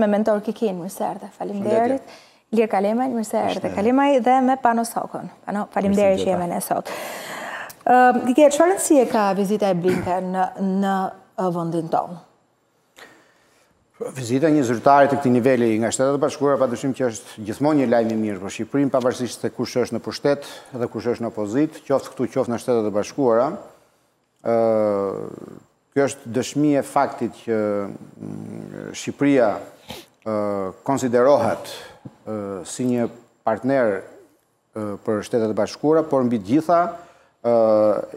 Me Mentor Kikinë, mirë se erdhe, faleminderit. Ilir Kalemaj, mirë se erdhe, Kalemaj dhe me Pano Sokon. Pano, faleminderit që je me ne sot. Kikia, ç'rëndësi ka vizita e Blinken në vendin tonë? Vizita e një zyrtari të këtij niveli nga Shtetet e Bashkuara, padyshim që është gjithmonë një lajm i mirë për Shqipërinë, pavarësisht se kush është në pushtet dhe kush është në opozitë, qoftë këtu, qoftë në Shtetet e Bashkuara, Kjo është dëshmi e faktit që Shqipëria konsiderohet si një partner për Shtetet e Bashkuara, por mbi të gjitha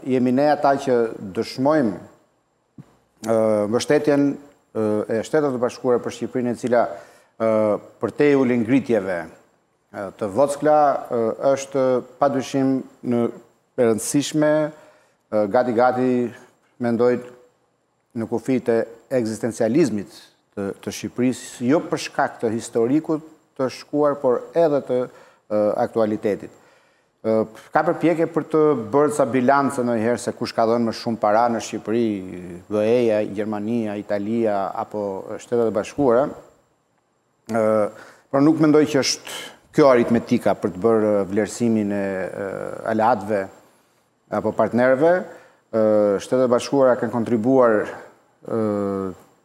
jemi ne ata që dëshmojmë mbështetjen e Shteteve të Bashkuara për Shqipërinë e cila përtej ulje-ngritjeve Të vockla është pa dyshim më e rëndësishme, gati gati mendoj në kufijtë e ekzistencializmit të, të Shqipërisë, jo për shkak të historikut të shkuar, por edhe të aktualitetit. Ka përpjekje për të bërë ca bilance ndonjëherë se kush ka dhënë më shumë para në Shqipëri, BE-ja, Gjermania, Italia, apo Shtetet e Bashkuara, Por nuk mendoj që është kjo aritmetika për të bërë vlerësimin e aleatëve apo partnerëve. Shtetet e Bashkuara kanë kontribuar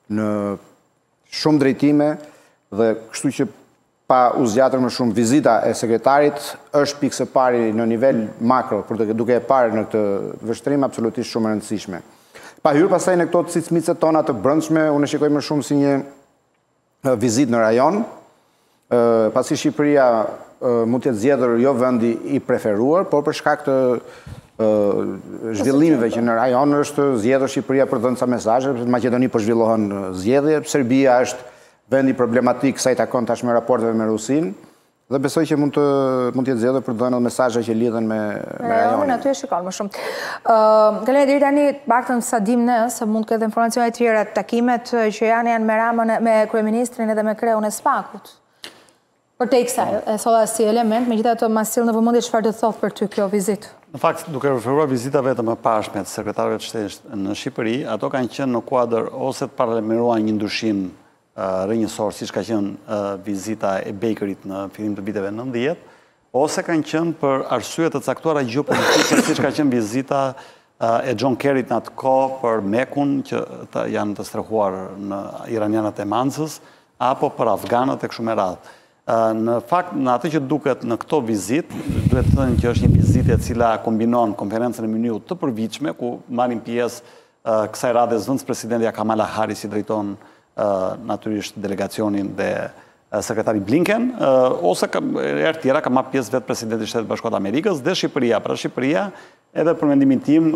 në shumë drejtime dhe kështu që pa u zgjatur më shumë vizita e sekretarit është pikësëpari në nivel makro pra duke e parë në këtë vështrim absolutisht shumë e rëndësishme. Pa hyrë pastaj në këto cicmicet tona të brendshme, unë e shikoj më shumë si një vizitë në rajon, pasi Shqipëria mund të jetë zgjedhur jo vendi i preferuar, por për shkak të zhvillimeve që në rajon është zgjedhur Shqipëria për të dhënë ca mesazhe, në Maqedoni po zhvillohen zgjedhje, Serbia është vendi problematik sa i takon tashmë raporteve me Rusinë, Dhe besoj që mund të mund të jetë zgjedhur për të dhënë edhe mesazhe që lidhen me me rajonin. Aty e shikoj më shumë. Ë, uh, Kalemaj, deri tani të paktën sa dimë ne, se mund të ketë informacione të tjera, takimet që janë janë me Ramën, me kryeministrin edhe me kreun e SPAK-ut. Përtej kësaj, e solla si element, megjithatë ma sill në vëmendje, çfarë të thotë për ty kjo vizitë? Në fakt, duke iu referuar vizitave të mëparshme të sekretarëve të shtetit në Shqipëri, ato kanë qenë në kuadër ose të paralajmëruar një ndryshim rrënjësor siç ka qenë vizita e Bakerit në fillim të viteve 90, ose kanë qenë për arsye të caktuara gjeopolitike siç ka qenë vizita e John Kerryt në atë kohë për MEK-un që të janë të strehuar në iranianët e Manzës apo për afganët e kështu me radhë. Në fakt, në atë që duket në këtë vizitë, duhet thënë që është një vizitë e cila kombinon konferencën e Mynihut të përvitshme, ku marrin pjesë Kësaj radhe zëvendëspresidentja Kamala Harris drejton natyrisht delegacionin dhe sekretari Blinken, ose herë tjera ka marrë pjesë vetë presidenti i Shteteve të Bashkuara të Amerikës dhe Shqipëria. Pra Shqipëria edhe për mendimin tim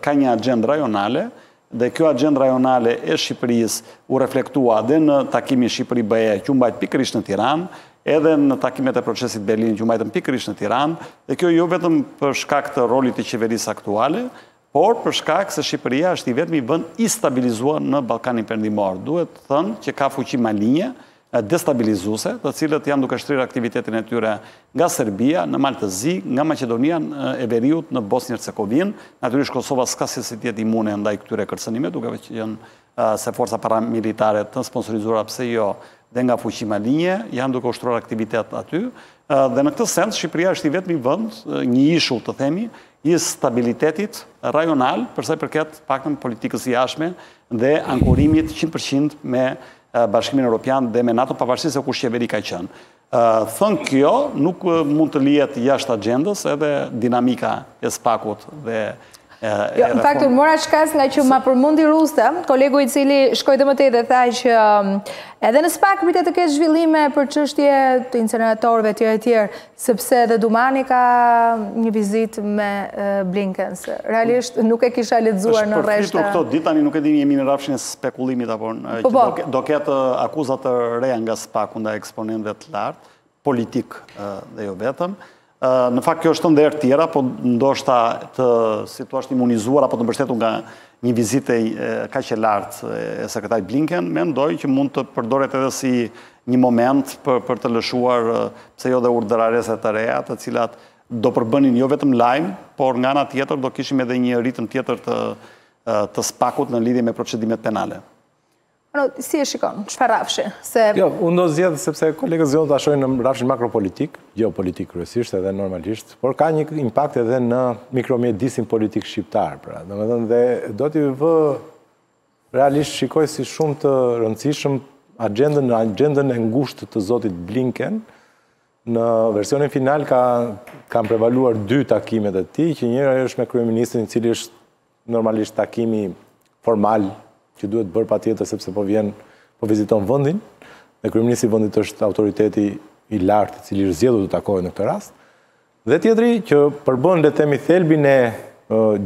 ka një agendë rajonale dhe kjo agendë rajonale e Shqipërisë u reflektua dhe në takimin Shqipëri BE që u mbajt pikërisht në Tiranë edhe në takimet e procesit të Berlinit që u mbajtën pikërisht në Tiranë dhe kjo jo vetëm për shkak të rolit të qeverisë aktuale Por për shkak se Shqipëria është i vetmi vend i stabilizuar në Ballkanin Perëndimor, duhet thënë që ka fuqi malinje destabilizuese, të cilat janë duke shtrirë aktivitetin e tyre nga Serbia, në Mal të Zi, nga Maqedonia e Veriut në Bosnjë-Hercegovinë. Natyrisht Kosova s'ka se si të jetë imune ndaj këtyre kërcënimeve, duke qenë se forca paramilitare të sponsorizuara pse jo dhe nga fuqi malinje, janë duke ushtruar aktivitet aty, dhe në këtë sens Shqipëria është i vetmi vënd, një ishull të themi, i stabilitetit rajonal, për sa i përket të paktën politikës së jashtme dhe ankorimit 100% me Bashkimin Europian dhe me NATO-n pavarësisht se kush qeveri ka qënë. Thënë kjo, nuk mund të lihet jashtë agjendës edhe dinamika e SPAK-ut dhe Jo, në fakt, unë e mora shkas ngaqë ma përmendi Rusta, kolegu i cili shkoi dhe më tej dhe tha që um, edhe në SPAK pritet të ketë zhvillime për çështje të inceneratorëve e tjerë e tjerë, sepse dhe Dumani ka një vizitë me Blinken. Realisht, nuk e kisha lexuar në rresht. Është përfolur këto ditë, tani nuk e dimë, jemi në rafshin e spekulimit, apo po, po. do ketë akuza të reja nga SPAK-u ndaj eksponentëve të lartë, politikë dhe jo vetëm. Në fakt, kjo është ndër tjera, po ndoshta të si t'ju a them të imunizuar apo të mbështetur nga një vizitë kaq e lartë e sekretarit Blinken, mendoj që mund të përdoret edhe si një moment për të lëshuar pse jo dhe urdërarreste të reja, të cilat do përbënin jo vetëm lajm, por nga ana tjetër do kishim edhe një ritëm tjetër të SPAK-ut në lidhje me procedimet penale. Ano, si e shikon, çfarë rrafshi? Se... Jo, unë do zgjedh, sepse kolegët zgjodhën ta shohin në rrafshin makropolitik, gjeopolitik kryesisht edhe normalisht, por ka një impakt edhe në mikromjedisin politik shqiptar, pra, dhe me dhe do t'i vë realisht shikoj si shumë të rëndësishme agjendën, në agjendën e ngushtë të zotit Blinken, në versionin final ka, kanë prevaluar dy takimet e tij, që njëra është me kryeministrin i cili është Normalisht takimi formal që duhet bërë patjetër sepse po vjen, po viziton vëndin, dhe kryeministri i vëndit është autoriteti i lartë i cili është zgjedhur të takohet në këtë rast. Dhe tjetri që përbën le të themi thelbin e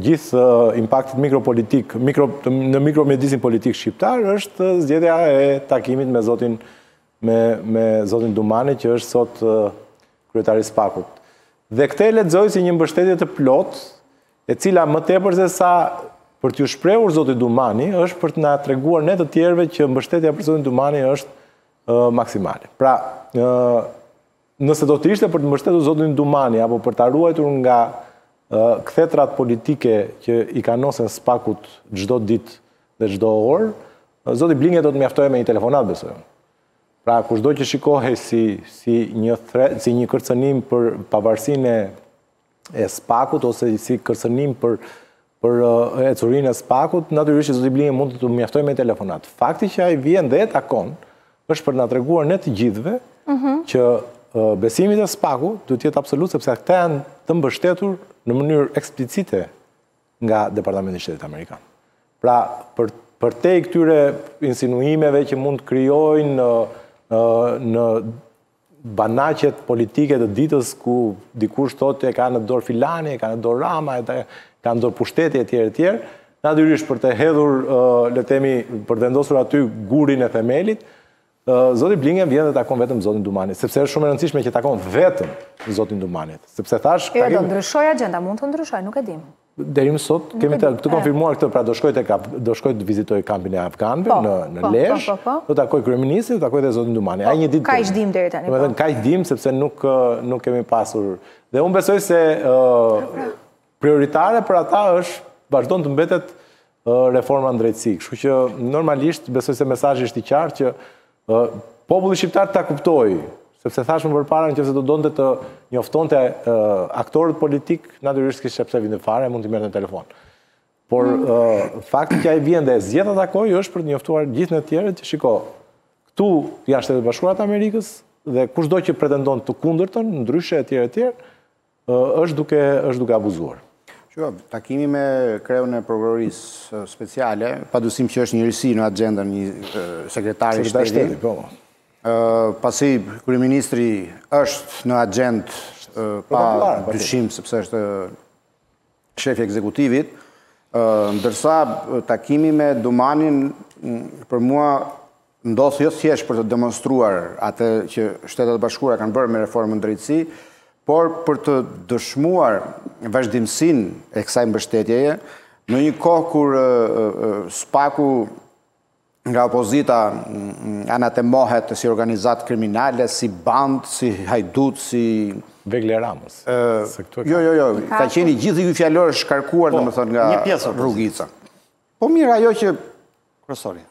gjithë impaktit mikropolitik, mikro, në mikromjedisin politik shqiptar është zgjedhja e takimit me zotin me, me zotin Dumani që është sot kryetar i SPAK-ut. Dhe këtë e lexoj si një mbështetje të plotë e cila më tepër se sa për t'ju shprehur zotit Dumani, është për të na treguar ne të tjerëve që mbështetja për zotin Dumani është uh, maksimale. Pra, uh, nëse do të ishte për të mbështetur zotin Dumani apo për ta ruajtur nga uh, kthetrat politike që i kanosen SPAK-ut çdo ditë dhe çdo orë, zoti Blinken do të mjaftohej me një telefonatë besoj. Pra, kushdo që shikohej si si një thre, si një kërcënim për pavarësinë e e SPAK-ut ose si kërcënim për për ecurinë e SPAK-ut, natyrisht që zoti Blinken mund të të mjaftojë me telefonatë. Fakti që ai vjen dhe e takon, është për të na treguar ne të gjithëve mhm. që besimi te SPAK-u duhet të jetë absolut sepse këta janë të mbështetur në mënyrë eksplicite nga Departamenti i Shtetit Amerikan. Pra, për përtej këtyre insinuimeve që mund të krijojnë në në banaqet politike të ditës ku dikush thotë e ka në dorë filani, e ka në dorë rama, e ka në dorë pushteti e tjerë e tjerë, natyrisht për të hedhur, le temi, për të vendosur aty gurin e themelit, Zoti Blinken vjen dhe takon vetëm Zotin Dumani, sepse është shumë e rëndësishme që takon vetëm Zotin Dumani, sepse thashë... Jo, do ndryshojë agjenda, mund të ndryshojë, nuk e dimë. Deri më sot, kemi të, të konfirmuar këtë, pra do shkojë të kap, do shkojë të vizitojë kampin e afganëve po, në, në po, po, Lezhë, do të takojë kryeministrin, do të takojë dhe zotin Dumani. Ai një ditë. Kaq dimë deri tani. Domethënë kaq dimë sepse nuk nuk kemi pasur. Dhe unë besoj se pra, pra. prioritare për ata është vazhdon të mbetet reforma në drejtësi. Kështu që normalisht besoj se mesazhi është i qartë që populli shqiptar ta kuptojë, sepse thashë më përpara në qoftë se do donte të njoftonte aktorët politikë, natyrisht s'kishte pse vinte fare, mund t'i merrte në telefon. Por mm. fakti që ai vjen dhe zgjedh ta takojë, është për të njoftuar gjithë ne të tjerët që shiko, këtu janë Shtetet e Bashkuara të Amerikës, dhe kushdo që pretendon të kundërtën, ndryshe e tjerë e tjerë, Është duke është duke abuzuar. Shiko, takimi me kreun e prokurorisë speciale, pa dyshim që është një risi në agjendën e një sekretari të shtetit. Po. Pasi kryeministri është në agjendë pa dyshim sepse është Shefi i ekzekutivit, Ndërsa takimi me Dumanin për mua ndodh jo thjesht për të demonstruar atë që Shtetet e Bashkuara kanë bërë me reformën në drejtësi, por për të dëshmuar vazhdimësinë e kësaj mbështetjeje në një kohë kur SPAK-u Nga opozita anatemohet si organizatë kriminale, si bandë, si hajdutë, si... Vegël e Ramës. Jo, jo, jo, ka qenë i gjithë ai fjalor i shkarkuar domethënë nga rrugica. Po mirë ajo që... Kërësori.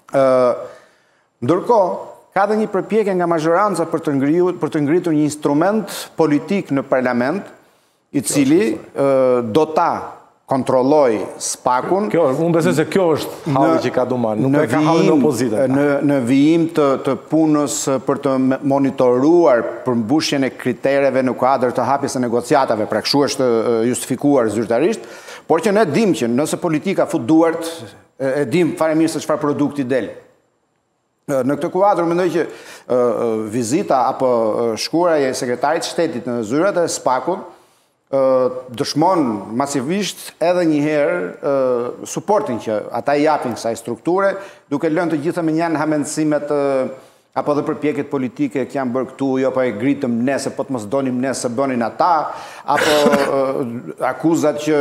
Ndërkohë, ka dhe një përpjekje nga mazhoranca për të ngritur një instrument politik në parlament, i cili do ta kontrollojë SPAK-un... Kjo, unë besoj se kjo është halli që ka Dumani, nuk e ka hall opozitën. Në, në vijim të, të punës për të monitoruar përmbushjen e kritereve në kuadër të hapjes së negociatave, pra kshu është justifikuar zyrtarisht, por që ne e dimë që nëse politika fut duart, e dimë fare mirë se çfarë produkti del. Në këtë kuadër mendoj që vizita apo shkuarja e sekretarit të shtetit në zyrat e SPAK-ut dëshmon masivisht edhe një herë suportin që ata i japin kësaj strukture, duke lënë të gjitha mënjanë hamendësimet apo dhe përpjekjet politike që janë bërë këtu, jo pa po e ngritëm ne se po të mos donim ne s'e bënin ata, apo akuzat që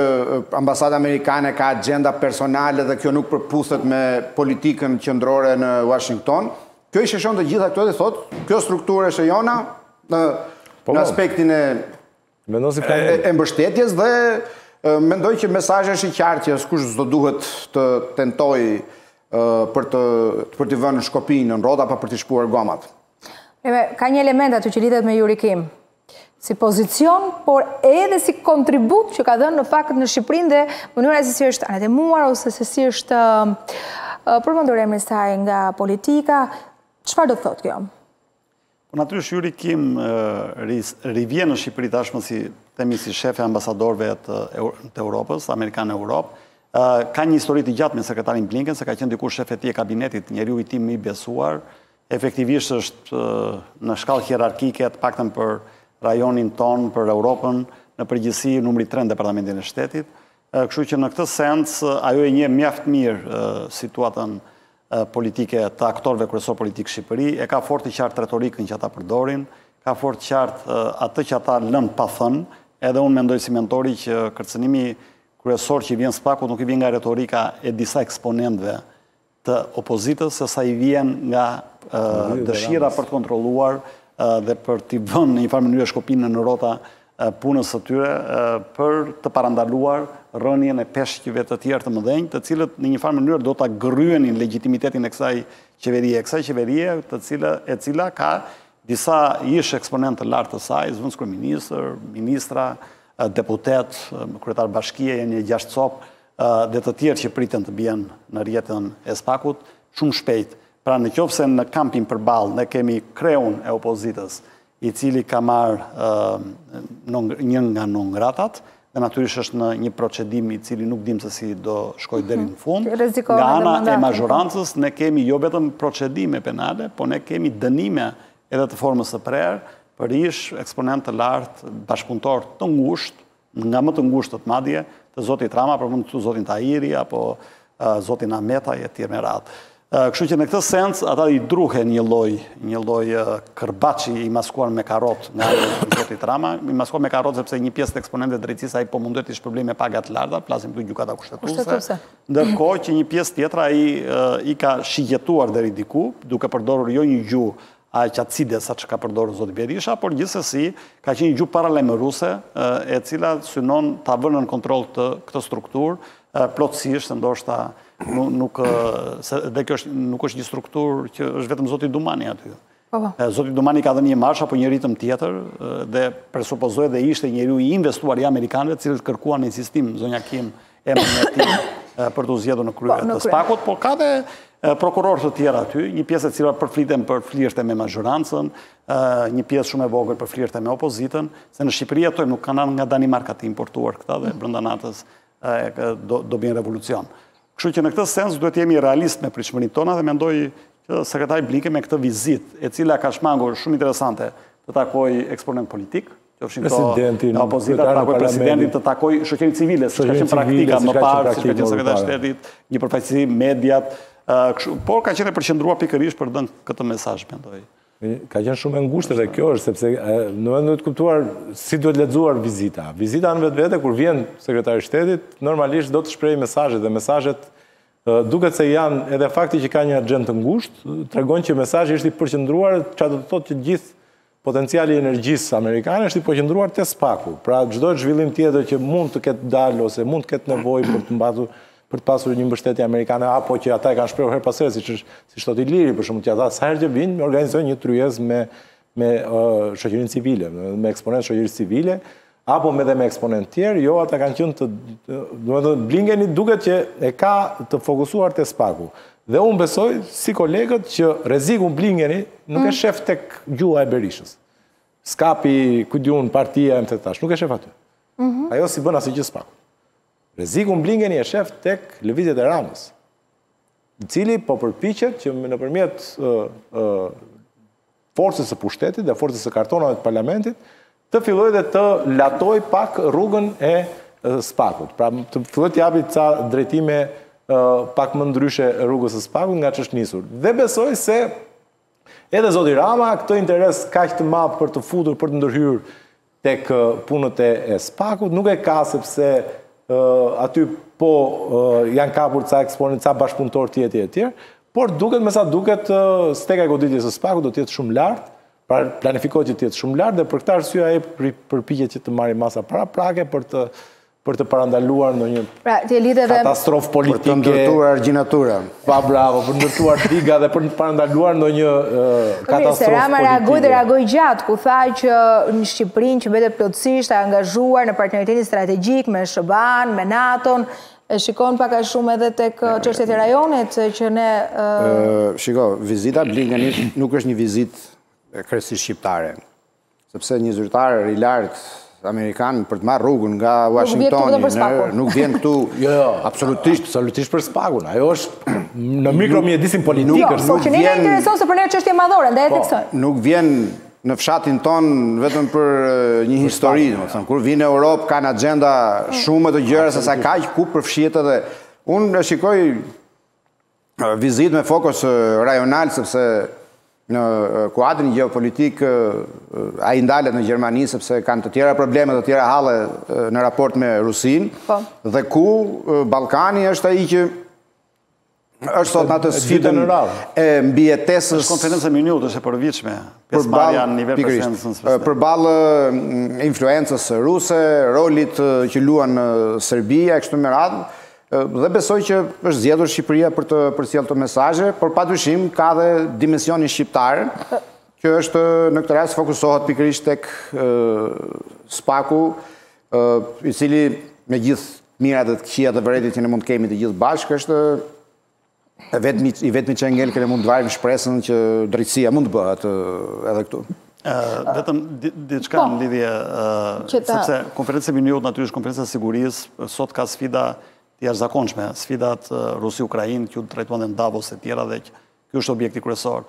ambasada amerikane ka agjenda personale dhe kjo nuk përputhet me politikën qëndrore në Washington. Kjo i sheshon të gjitha këto dhe thotë, kjo strukturë është e jona në, po, në po. aspektin e, e, e mbështetjes dhe mendoj që mesazhi është i qartë që askush s'do duhet të tentojë për të për të vënë shkopin në rrota apo për të shpuar gomat. Ëëm, ka një element aty që lidhet me Yuri Kim. si pozicion, por edhe si kontribut që ka dhënë në fakt në Shqipëri dhe mënyra se si është anatemuar, ose se si është uh, uh, përmendur emri i saj nga politika, çfarë do të thotë kjo? Po natyrisht Juri Kim uh, rivjen në Shqipëri tashmë si të themi si shefe e ambasadorëve të Europës, amerikanë në Europë, ka një histori të gjatë me sekretarin Blinken, se ka qenë dikur shefe e tij e kabinetit, njeriu i tij më i besuar, Efektivisht është në shkallë hierarkike, të paktën për rajonin tonë, për Europën, në përgjithësi numri 3 në Departamentin e Shtetit. Kështu që në këtë sens, ajo e njeh mjaft mirë situatën politike të aktorëve kryesorë politikë në Shqipëri, e ka fort të qartë retorikën që ata përdorin, ka fort të qartë atë që ata lënë pa thënë, edhe unë mendoj si Mentori që kërcënimi kryesor që i vjen SPAK-ut nuk i vjen nga retorika e disa eksponentëve të opozitës sesa i vjen nga dëshira për të kontrolluar dhe për t'i vënë në një farë mënyrë shkopinj në rrota punës së tyre për të parandaluar rënien e peshqve të tjerë të mëdhenj, të cilët në një farë mënyrë do ta gërryenin legjitimitetin e kësaj qeverie, e kësaj qeverie të cila e cila ka disa ish-eksponentë të lartë të saj, zëvendëskryeministër, ministra, deputetë, kryetarë bashkie, janë nja gjashtë copë dhe të tjerë që priten të bien në rrjetën e SPAK-ut, shumë shpejt. Pra në qoftë se në kampin përballë, ne kemi kreun e opozitës, i cili ka marrë një nga non gratat, dhe natyrisht është në një procedim i cili nuk dimë se si do shkojë deri në fund. Nga ana e mazhorancës, ne kemi jo vetëm procedime penale, po ne kemi dënime edhe të formës së prerë, për ish-eksponentë të lartë, bashkëpunëtorë të ngushtë, nga më të ngushtët madje, të zotit Rama, përmend këtu zotin Tahiri, apo zotin Ahmetaj, e të tjerë me radhë. Kështu që në këtë sens, ata i druhen një lloj, një lloj kërbaçi i maskuar me karotë nga zoti Rama, i maskuar me karotë sepse një pjesë të eksponentëve të drejtësisë ai po mundet t'i shpërblejë me paga të larta, flasim te Gjykata Kushtetuese, ndërkohë që një pjesë tjetër ai i ka shigjetuar deri diku, duke përdorur jo një gjuhë aq acide sa ç'ka përdorur Zoti Berisha, por gjithsesi ka qenë një gjuhë paralajmëruse e cila synon ta vërë nën kontroll këtë këtë strukturë plotësisht ndoshta nuk se dhe kjo është nuk është një strukturë që është vetëm Zoti Dumani aty. Po, po. Zoti Dumani ka dhënë një marsh apo një ritëm tjetër dhe presupozoj dhe ishte njeriu i investuar i amerikanëve, të cilët kërkuan me insistim zonja Kim emrin e tij për t'u zgjedhur në krye, po, të SPAK-ut, por ka dhe prokurorë të tjera aty, një pjesë e cila përfliten për flirte me mazhorancën, një pjesë shumë e vogël për flirte me opozitën, se në Shqipëri jetojmë, nuk ka nga Danimarka të importuar këta dhe brenda natës do bëjnë revolucion. Kështu që në këtë sens duhet të jemi realistë me pritshmëritë tona dhe mendoj që sekretari Blinken me këtë vizitë, e cila ka shmangur shumë interesante të takojë eksponentë politikë, Presidentin, kryetarin e parlamentit. Presidentin, të takojë shoqërinë civile, siç ka qenë praktika më parë, siç ka qenë sekretari i shtetit, një përfaqësi, mediat, por ka qenë e përqendruar pikërisht për të dhënë këtë mesazh, mendoj. Ka qenë shumë e ngushtë dhe kjo është, sepse ne e duhet kuptuar si duhet lexuar vizita. Vizita në vetvete, kur vjen sekretari i shtetit, normalisht do të shprehë mesazhet dhe mesazhet duket se janë edhe fakti që ka një axhendë të ngushtë, tregon që mesazhi është i përqendruar, çka do të thotë që gjithë Potenciali i energjisë amerikane është i përqendruar te SPAK-u. Pra çdo zhvillim tjetër që mund të ketë dalë ose mund të ketë nevojë për të mbatur për të pasur një mbështetje amerikane apo që ata e kanë shprehur herë pas here siç është siç e thotë Iliri për shembull që ata sa herë që vijnë organizojnë një tryezë me me uh, shoqërinë civile, me eksponentë të shoqërisë civile, apo me dhe me eksponentë të tjerë, jo ata kanë qenë të, domethënë Blinkeni duket që e ka të fokusuar te SPAK-u. Dhe unë besoj, si kolegët, që rrezikun Blinkeni nuk e mm. shef tek gjuha e Berishës. S'ka pi, ku di unë, partia, e me the të thashë, nuk e shef aty. Mhm. Ajo s'i bën asgjë SPAK-ut. Rrezikun Blinkeni e shef tek lëvizjet e Ramës, i cili po përpiqet që nëpërmjet forcës së pushtetit dhe forcës së kartonave të parlamentit, të fillojë dhe të latojë pak rrugën e SPAK-ut. Pra të fillojë të japi ca drejtime pak më ndryshe rrugës së SPAK-ut nga ç'është nisur. Dhe besoj se edhe Zoti Rama këtë interes kaq të madh për të futur, për të ndërhyrë tek punët e SPAK-ut, nuk e ka sepse aty po janë kapur ca eksponentë, ca bashkëpunëtorë të tij e tjera, por duket me sa duket steka e goditjes së SPAK-ut do të jetë shumë lart, pra planifikohet që të jetë shumë lart dhe për këtë arsye ai përpiqet që të marri masa paraprake për të për të parandaluar ndonjë pra, katastrofë politike. Për të ndërtuar argjinatura. Po, bravo, për ndërtuar diga dhe për të parandaluar ndonjë katastrofë politike. Se Rama reagoi dhe reagoi gjatë, ku tha që një Shqipëri që mbetet plotësisht e angazhuar në partneritetin strategjik me SHBA-n, me NATO-n, e shikon pak a shumë edhe tek çështjet e rajonit që ne... Shiko, vizita e Blinkenit nuk është një vizitë kryesisht shqiptare. Sepse një zyrtar i lartë amerikan për të marrë rrugën nga Washingtoni nuk vjen këtu për SPAK-un. Nuk vjen këtu jo, jo, absolutisht, absolutisht për SPAK-un. Ajo është në mikromjedisin politik, jo, nuk, po që ne na intereson se për ne çështje madhore, ndaj e, po, theksojmë. Nuk vjen në fshatin tonë vetëm për një histori, domethënë kur vijnë në Europë kanë agjenda, mm, shumë më të gjera sesa kaq ku përfshihet edhe unë e shikoj vizitë me fokus rajonal, sepse në kuadrin gjeopolitik ai ndalet në Gjermani, sepse kanë të tjera probleme, të tjera halle në raport me Rusinë, po, dhe ku Ballkani është ai që është sot në atë sfidën e mbijetesës... është konferenca e Mynihut, është e përvitshme, pjesëmarrja në nivel prezence në... Përballë influencës ruse, rolit që luan Serbia, e kështu me radhë, Dhe besoj që është zgjedhur Shqipëria për të përcjellë ato mesazhe, por pa dyshim ka dhe dimensionin shqiptar, që është në këtë rast fokusohet pikërisht tek SPAK-u, i cili me gjithë të mirat dhe të këqijat dhe vërejtjet që ne mund të kemi të gjithë bashkë, është I vetmi, i vetmi që ka ngelë ku ne mund të varim shpresën që drejtësia mund të bëhet edhe këtu. Vetëm diçka, po, në lidhje, sepse konferenca e Mynihut natyrisht konferenca e sigurisë sot ka sfida të jashtëzakonshme, sfidat Rusi-Ukrainë, që u trajtuan dhe në Davos e tjera dhe ky është objekti kryesor.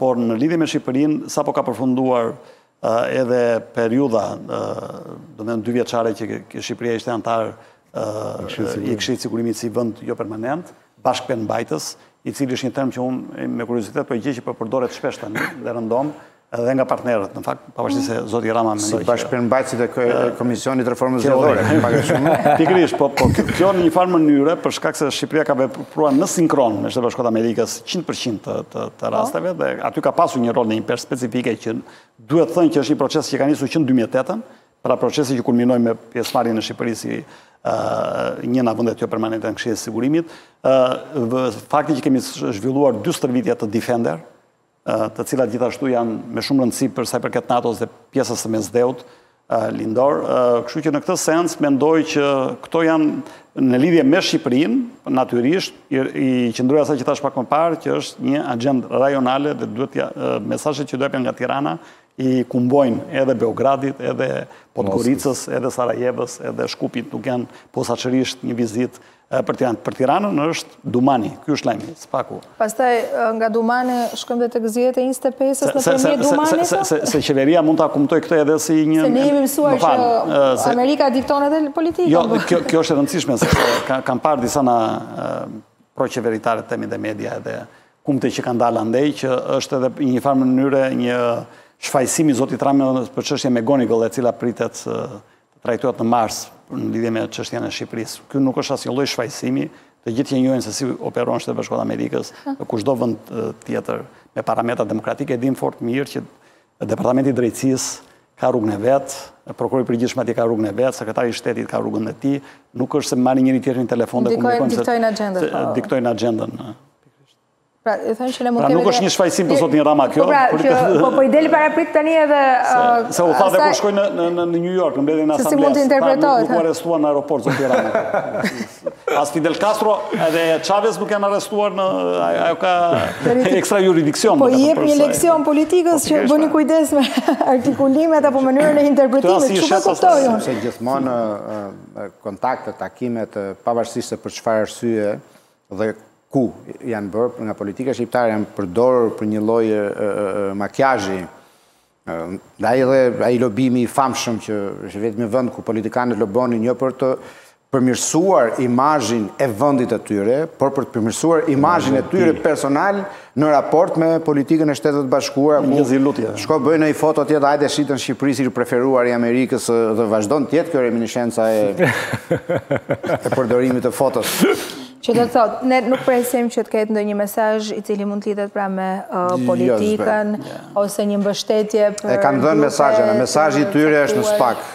Por në lidhje me Shqipërinë, sapo ka përfunduar Edhe periudha, domethënë dyvjeçare që Shqipëria ishte anëtare e Këshillit të Sigurimit si vend jo permanent, bashkëpenëmbajtës, i cili është një term që unë me kuriozitet po e gjej që po përdoret shpesh tani dhe rëndom edhe nga partnerët, në fakt, pavarësisht se Zoti Rama me nëbajtës. Si bashkëpenëmbajtës i Komisionit të Reformës Zgjedhore, pak a shumë. Pikërisht, po, po, kjo në njëfarë mënyre, për shkak se Shqipëria ka vepruar në sinkron me Shtetet e Bashkuara të Amerikës, 100% të rasteve dhe aty ka pasur një rol, një ndër specifikat që duhet thënë që është një proces që ka nisur që në 2008-ën, pra procesi që kulminoi me pjesëmarrjen e Shqipërisë si një nga vendet jo permanente në Këshillin e Sigurimit. Fakti që kemi zhvilluar dy stërvitje të Defender, të cilat gjithashtu janë me shumë rëndësi përsa i përket NATO-s dhe pjesës së Mesdheut Lindor, kështu që në këtë sens mendoj që këto janë në lidhje me Shqipërinë, natyrisht i qëndroj asaj që thashë pak më parë që është një agjendë rajonale dhe duhet mesazhet që do jepen nga Tirana i kumbojnë edhe Beogradit, edhe Podgoricës, edhe Sarajevës, edhe Shkupit, nuk janë posaçërisht një vizitë Për Tiranën, për Tiranën është Dumani, ky është lajmi, SPAK-u. Pastaj nga Dumani shkojmë dhe tek zgjedhjet e 25-s nëpërmjet Dumanit. Se se se qeveria mund ta kumtojë këtë edhe si një Se ne jemi mësuar që Amerika dikton edhe politikën. Jo, po. kjo kjo është e rëndësishme se kam parë disa nga pro qeveritare, të themi, dhe media edhe kumte që kanë dalë andej që është edhe në një farë mënyre një shfajësim i zotit Rama për çështjen McGonigal e cila pritet të trajtohet në mars në lidhje me çështjen e Shqipërisë. Ky nuk është asnjë lloj shfajësimi, të gjithë që njohin se si operon Shtetet e Bashkuara të Amerikës, në kushdo vend tjetër me parametra demokratike e dinë fort mirë që Departamenti i Drejtësisë ka rrugën e vet, prokurori i përgjithshëm atje ka rrugën e vet, sekretari i shtetit ka rrugën e tij, nuk është se marrin njëri-tjetrin në telefon dhe komunikojnë se diktojnë agjendën. Po. Diktojnë agjendën. Pra, e thënë që ne mund të... Pra, nuk është një shfajësim për zotin Rama kjo? Po, pra, që po, po i dilni para, prit tani edhe... Se u tha dhe kur shkoi në New York, në mbledhjen e Asamblesë. Se si mund të interpretohet? Nuk u arrestua në aeroport zoti Rama. As Fidel Castro, edhe Chavez nuk janë arrestuar në... Ajo ka ekstra juridiksion. Po, i jep një leksion politikës po, që bëni kujdes me artikulimet apo mënyrën e interpretimit. Që ka kuptojnë? Se gjithmonë kontaktet, takimet, pavarësisht se për çfarë arsye, dhe ku janë bërë nga politika shqiptare janë përdorur për një lloj makijazhi ndaj edhe ai lobimi i famshëm që është i vetmi vend ku politikanët lobonin jo për të përmirësuar imazhin e vendit të tyre, por për të përmirësuar imazhin e tyre personal Në raport me politikën e Shteteve të Bashkuara, ku Një zilutje. shko bëj një foto atje dhe hajde shite në Shqipëri si i preferuar i Amerikës ë, dhe vazhdon të jetë kjo reminishencë e e përdorimit të fotos. Që do të thotë, ne nuk presim që të ketë ndonjë mesazh i cili mund të lidhet pra me ë, Jo, politikën, s'bëj. ose një mbështetje për E kanë dhënë grupe mesazhin, mesazhi i të tyre është në caktuar. SPAK.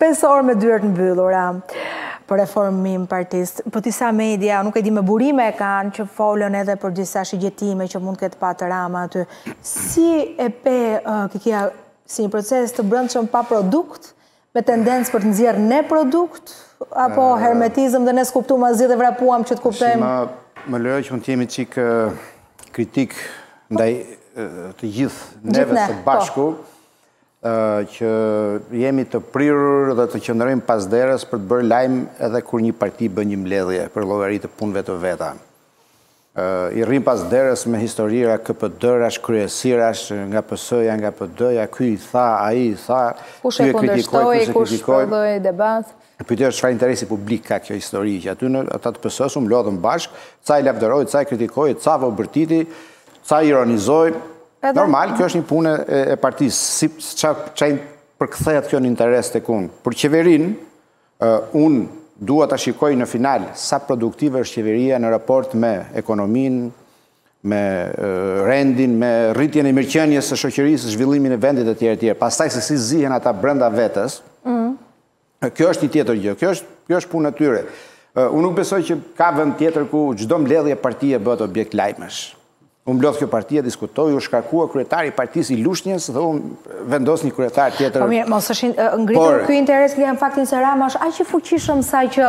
Pesë orë me dyert e mbyllura për reformim partie. Për po disa media, nuk e di me burime e kanë, që folën edhe për disa shigjetime që mund të ketë patur Rama aty. Si e pe Kikia si një proces të brendshëm pa produkt, me tendencë për të nxjerrë një produkt, apo hermetizëm dhe ne s'kuptuam asgjë dhe vrapuam që të kuptojmë? Mendoj që mund të jemi çikë kritik ndaj të gjithë neve së bashku, që jemi të prirur dhe të qëndrojmë pas derës për të bërë lajm edhe kur një parti bën një mbledhje për llogari të punëve të veta. I rrimë pas derës me historira KPD-rash, kryesirash, nga PS-ja, nga PD-ja, ky i tha, ai i tha, ky e kritikoi, kush e kundërshtoi, kush prodhoi debat. Pyetja është çfarë interesi publik ka kjo histori që atje ata të PS-së u mblodhën bashkë, ca i lavdëroi, ca i kritikoi, ca u bërtiti, ca ironizoi. Edhe- Normal, kjo është një punë e, e partisë. Si ça ça përkthehet kjo në interes tek unë. Për qeverinë, ë, unë dua ta shikoj në final sa produktive është qeveria në raport me ekonominë, me ë, rendin, me rritjen e mirëqenies së shoqërisë, zhvillimin e vendit etj etj. Pastaj se si zihen ata brenda vetes, Kjo është një tjetër gjë, kjo është, kjo është punë e tyre. Unë nuk besoj që ka vend tjetër ku çdo mbledhje partie bëhet objekt lajmesh. U mblodh kjo partia, diskutoi, u shkarkua kryetari i partisë i Lushnjës dhe u vendos një kryetar tjetër. Po mirë, mos është ngritur ky interes lidhur me faktin se Rama është aq i fuqishëm sa që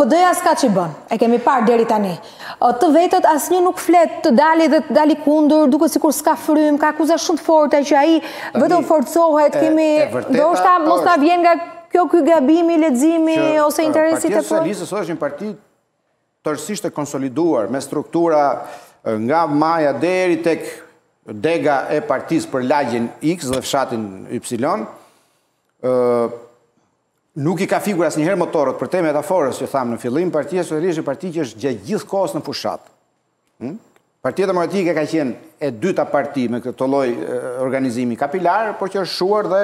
PD-ja s'ka ç'i bën. E kemi parë deri tani. Të vetët asnjë nuk flet, të dali dhe të dali kundër, duket sikur s'ka frymë, ka akuza shumë të forta që ai vetëm forcohet, kemi, ndoshta mos na vjen nga kjo ky gabimi, leximi, ose interesi për... Partia Socialiste sot është një parti tërësisht e konsoliduar, me struktura nga maja deri tek dega e partisë për lagjen X dhe fshatin Y, Nuk i ka fikur asnjëherë motorët për t'iu metaforës që thamë në fillim, partia socialiste parti që është gjatë gjithë kohës në fushatë. Hmm? Partia Demokratike ka qenë e dyta parti me këtë lloj organizimi kapilar, por që është shuar dhe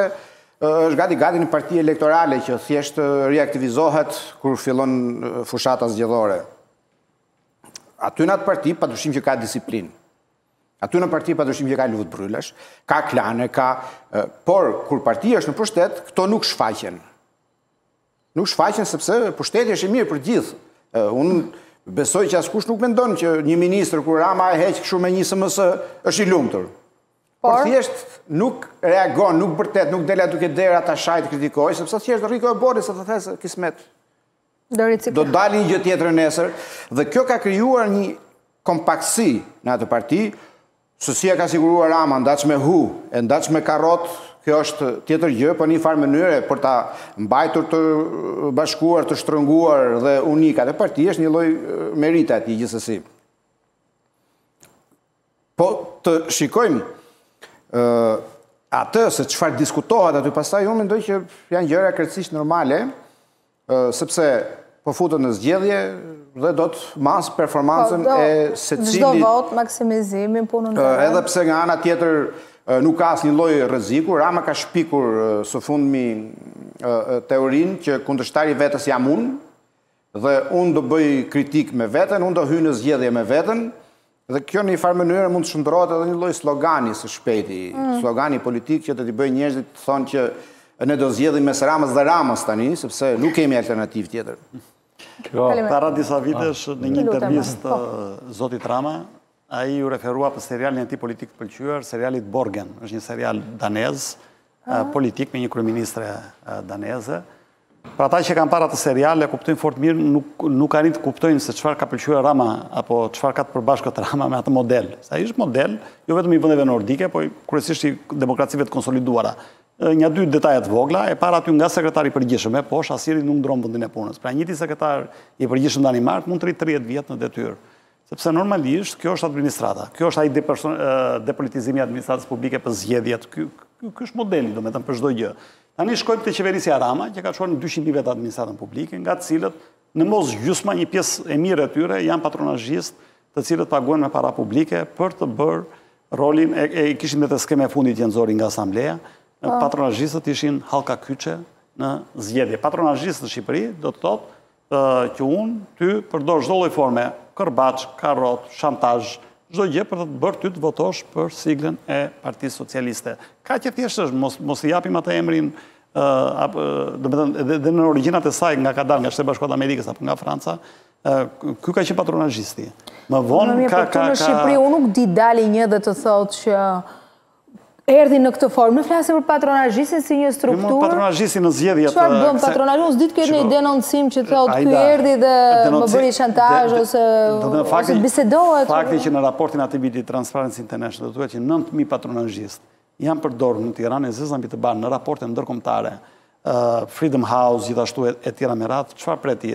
është gati gati një parti elektorale që thjesht riaktivizohet kur fillon fushata zgjedhore. Aty në atë parti pa dyshim që ka disiplinë. Aty në parti pa dyshim që ka luftë brylash, ka klane, ka por kur partia është në pushtet, këto nuk shfaqen. Nuk shfaqen sepse pushteti është i mirë për të gjithë. Unë besoj që askush nuk mendon që një ministër kur Rama e heq kështu me një SMS është i lumtur. Por, por thjesht nuk reagon, nuk bërtet, nuk del aty te dera ta shajë të kritikojë, sepse thjesht rri e bori se të thesë kismet. Do të dalë një gjë tjetër nesër dhe kjo ka krijuar një kompaktësi në atë parti, se si ia ka siguruar Rama, ndash me hu, e ndash me karrot, kjo është tjetër gjë, po njëfarë mënyre për ta mbajtur të bashkuar, të shtrënguar dhe unike atë parti, është një lloj merite e tij gjithsesi. Po të shikojmë atë se çfarë diskutohet aty pastaj, unë mendoj që janë gjëra krejtësisht normale, sepse po futet në zgjedhje dhe do të masë performancën po, e secilit... Çdo votë, maksimizimin, punën në terren. Edhe pse nga ana tjetër nuk ka asnjë lloj rreziku, Rama ka shpikur së fundmi teorinë që kundërshtari i vetes jam unë, dhe unë do bëj kritikë me veten, unë do hyj në zgjedhje me veten, Dhe kjo në njëfarë mënyre mund të shndërrohet edhe një lloj slogani së shpejti, mm. slogani politik që do t'i bëjë njerëzit të thonë që ne do zgjedhim mes Ramës dhe Ramës tani, sepse nuk kemi alternativë tjetër. Kjo, para disa vitesh ah. në një intervistë po. uh, Zotit Rama, ai iu referua për serialin e tij politik të pëlqyer, serialit Borgen, është një serial danez, politik me një kryeministre daneze. Për ata që e kanë parë atë serial, e kuptojnë fort mirë, nuk, nuk arrijnë të kuptojnë se çfarë ka pëlqyer Rama, apo çfarë ka të përbashkët Rama me atë model. Se ai është model, jo vetëm i vendeve nordike, po kryesisht i demokracive të konsoliduara. Nja dy detaje të vogla, e para aty nga sekretari i përgjithshëm e poshtë asnjëri nuk ndërron vendin e punës. Pra i njëjti sekretar i përgjithshëm në Danimarkë mund të rrijë 30 vjet në detyrë. Sepse normalisht, kjo është administrata. Ky është ai depolitizimi i administratës publike për zgjedhjet. Ky është modeli, domethënë për çdo gjë. Tani shkojmë te qeverisja Rama, që ka çuar në 200.000 vetë administratën publike, nga të cilët në mos gjysma një pjesë e mirë e tyre janë patronazhistë të cilët paguhen me para publike për të bërë rolin, e kishin dhe te skema e fundit që nxori nga asambleja, po. patronazhistët ishin hallka kyçe në zgjedhje. Patronazhist në Shqipëri do të thotë që unë ty përdor çdo lloj forme, kërbaç, karrot, shantazh, çdo gjë për të të bërë ty të votosh për siglën e Partisë Socialiste. Kaq e thjeshtë është, mos, mos t'i japim atë emrin, uh, ap, dhe, dhe, dhe në origjinat e saj nga ka dalë nga Shtetet e Bashkuara të Amerikës apo nga Franca, ky ka qenë patronazhisti. Më vonë ka ka ka Në Shqipëri unë nuk di të dalë një dhe të thotë që Erdhi në këtë formë, ne flasim për patronazhistin si një strukturë... Në patronazhistin në zgjedhje... Çfarë bën patronazhisti, unë s'di të ketë një denoncim që thotë ky erdhi dhe më bëri shantazh ose bisedohet... Fakti që në raportin ati biti Transparency International, thuhet që 9.000 patronazhistë janë përdorur në Tiranë e zeza mbi të bardhë në raporte ndërkombëtare Freedom House, gjithashtu e tjera me radhë, çfarë pret ti?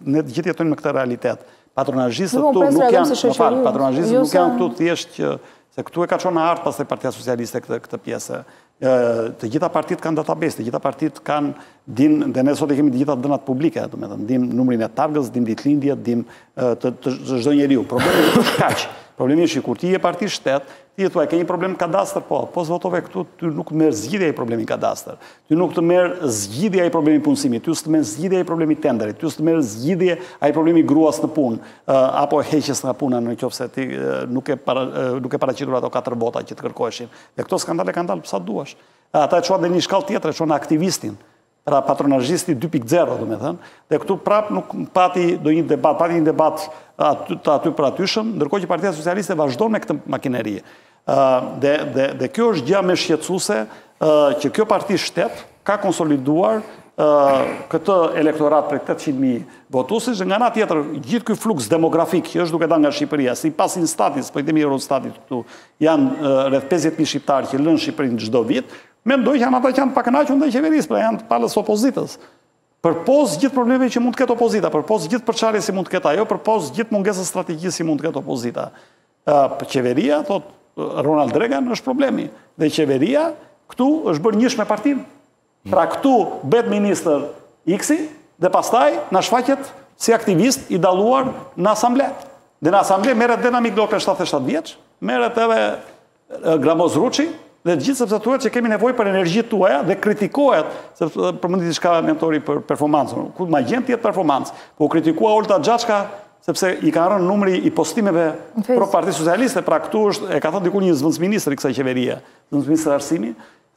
Ne të gjithë jetojnë me këtë realitet. Patronazhistët këtu nuk janë, më fal, patronazhistët nuk janë këtu thjesht që, se këtu e ka çuar në art pastër Partia Socialiste këtë pjesë. Të gjitha partitë kanë database, të gjitha partitë kanë, dinë, dhe ne sot i kemi të gjitha të dhënat publike, domethënë dimë numrin e targës, dimë ditëlindjen, dimë të çdo njeriu. Problemi është te kaq. Problemi është që kur ti je parti-shtet, ti i thua, ke një problem kadastre, po, po s'votove këtu, ty nuk të merr zgjidhje ai problemi i kadastrës. Ty nuk të merr zgjidhje ai problemi i punësimit, ty s'të merr zgjidhje ai problemi i tenderit, ty s'të merr zgjidhje ai problemi i gruas në punë, apo hiqesh nga puna në qoftë se ti nuk ke paraqitur ato 4 vota që të kërkoheshin. Dhe këto skandale kanë dalë sa të duash. Ata e çuan dhe një shkallë tjetër, e çuan te aktivisti, pra patronazhisti 2.0, domethënë, dhe këtu prapë nuk pati ndonjë debat, pati një debat të atypëratyshëm, ndërkohë që Partia Socialiste vazhdon me këtë makineri. Dhe, dhe, dhe kjo është gjëja më shqetësuese që kjo parti shtet ka konsoliduar këtë elektorat prej 800.000 votuesish, dhe nga ana tjetër, gjithë ky fluks demografik që është duke dalë nga Shqipëria, sipas INSTAT-it, po po i themi Eurostatit këtu, janë rreth 50.000 shqiptarë që lënë Shqipërinë çdo vit, mendoj që janë ata që janë të pakënaqur ndaj qeverisë, pra janë të palës së opozitës. Përpos gjithë problemeve që mund të ketë opozita, përpos gjithë përçarjes që mund të ketë ajo, përpos gjithë mungesës së strategjisë që mund të ketë opozita. Qeveria, thotë Ronald Reagan, është problemi. Dhe qeveria, këtu është bërë njësh me partinë. Pra këtu bëhet ministër Iksi, dhe pastaj na shfaqet si aktivist i dalluar në asamble. Dhe në asamble merret dhe Namik Dokle 77 vjeç, merret edhe Gramoz Ruçi, dhe të gjithë sepse thuhet që kemi nevojë për energjitë tuaja dhe kritikohet, se përmendi diçka Mentori për performancën, ku ma gjen ti atë performancë, po u kritikua Olta Xhaçka sepse i ka rënë numri i postimeve pro Partisë Socialiste, pra këtu është, e ka thënë dikur një zëvendësministër i kësaj qeverie, zëvendësministër arsimi,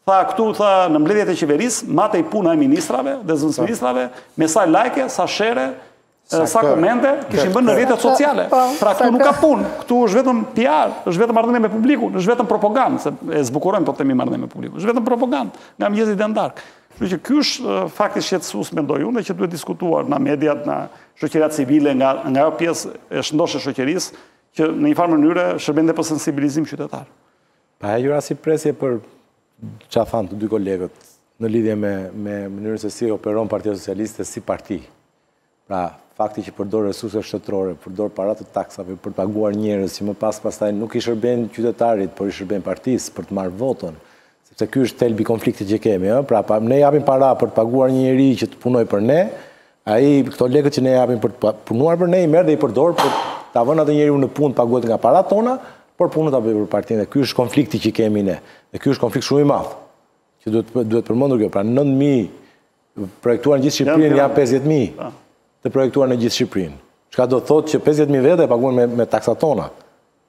tha këtu, tha në mbledhjet e qeverisë, matej puna e ministrave dhe zëvendësministrave, me sa lajke, sa shere, sa komente, kishin bërë në rrjetet sociale. Po, pra këtu nuk ka punë, këtu është vetëm PR, është vetëm marrëdhënie me publikun, është vetëm propagandë, se e zbukurojmë po të themi marrëdhënie me publikun, është vetëm propagandë, nga mëngjesi deri në darkë. Kështu që ky është fakti shqetësues mendoj unë që duhet diskutuar nga mediat, nga shoqëria civile, nga nga ajo pjesë e shëndoshë e shoqërisë që në një farë mënyre shërben dhe për sensibilizim qytetar. Pa hequr as një presje për ça thanë të dy kolegët në lidhje me, me mënyrën se si operon Partia Socialiste si parti. Pra, fakti që përdor resurse shtetërore, përdor para të taksave për të paguar njerëz që më pas pastaj nuk i shërbejnë qytetarit, por i shërbejnë partisë për të marrë votën. Sepse ky është thelbi i konfliktit që kemi, ëh. Pra, pa, ne japim para për të paguar një njeri që të punojë për ne, ai këto lekët që ne japim për të punuar për ne i merr dhe i përdor për ta vënë atë njeriu në punë, paguhet nga paratë tona, por punën ta bëjë për partinë. Dhe ky është konflikti që kemi ne. Dhe ky është konflikt shumë i madh që duhet duhet përmendur kjo. Pra 9000 Projektuar në gjithë Shqipërinë janë 50.000 të projektuar në gjithë Shqipërinë. Çka do të thotë që 50.000 vetë e paguan me, me taksat tona.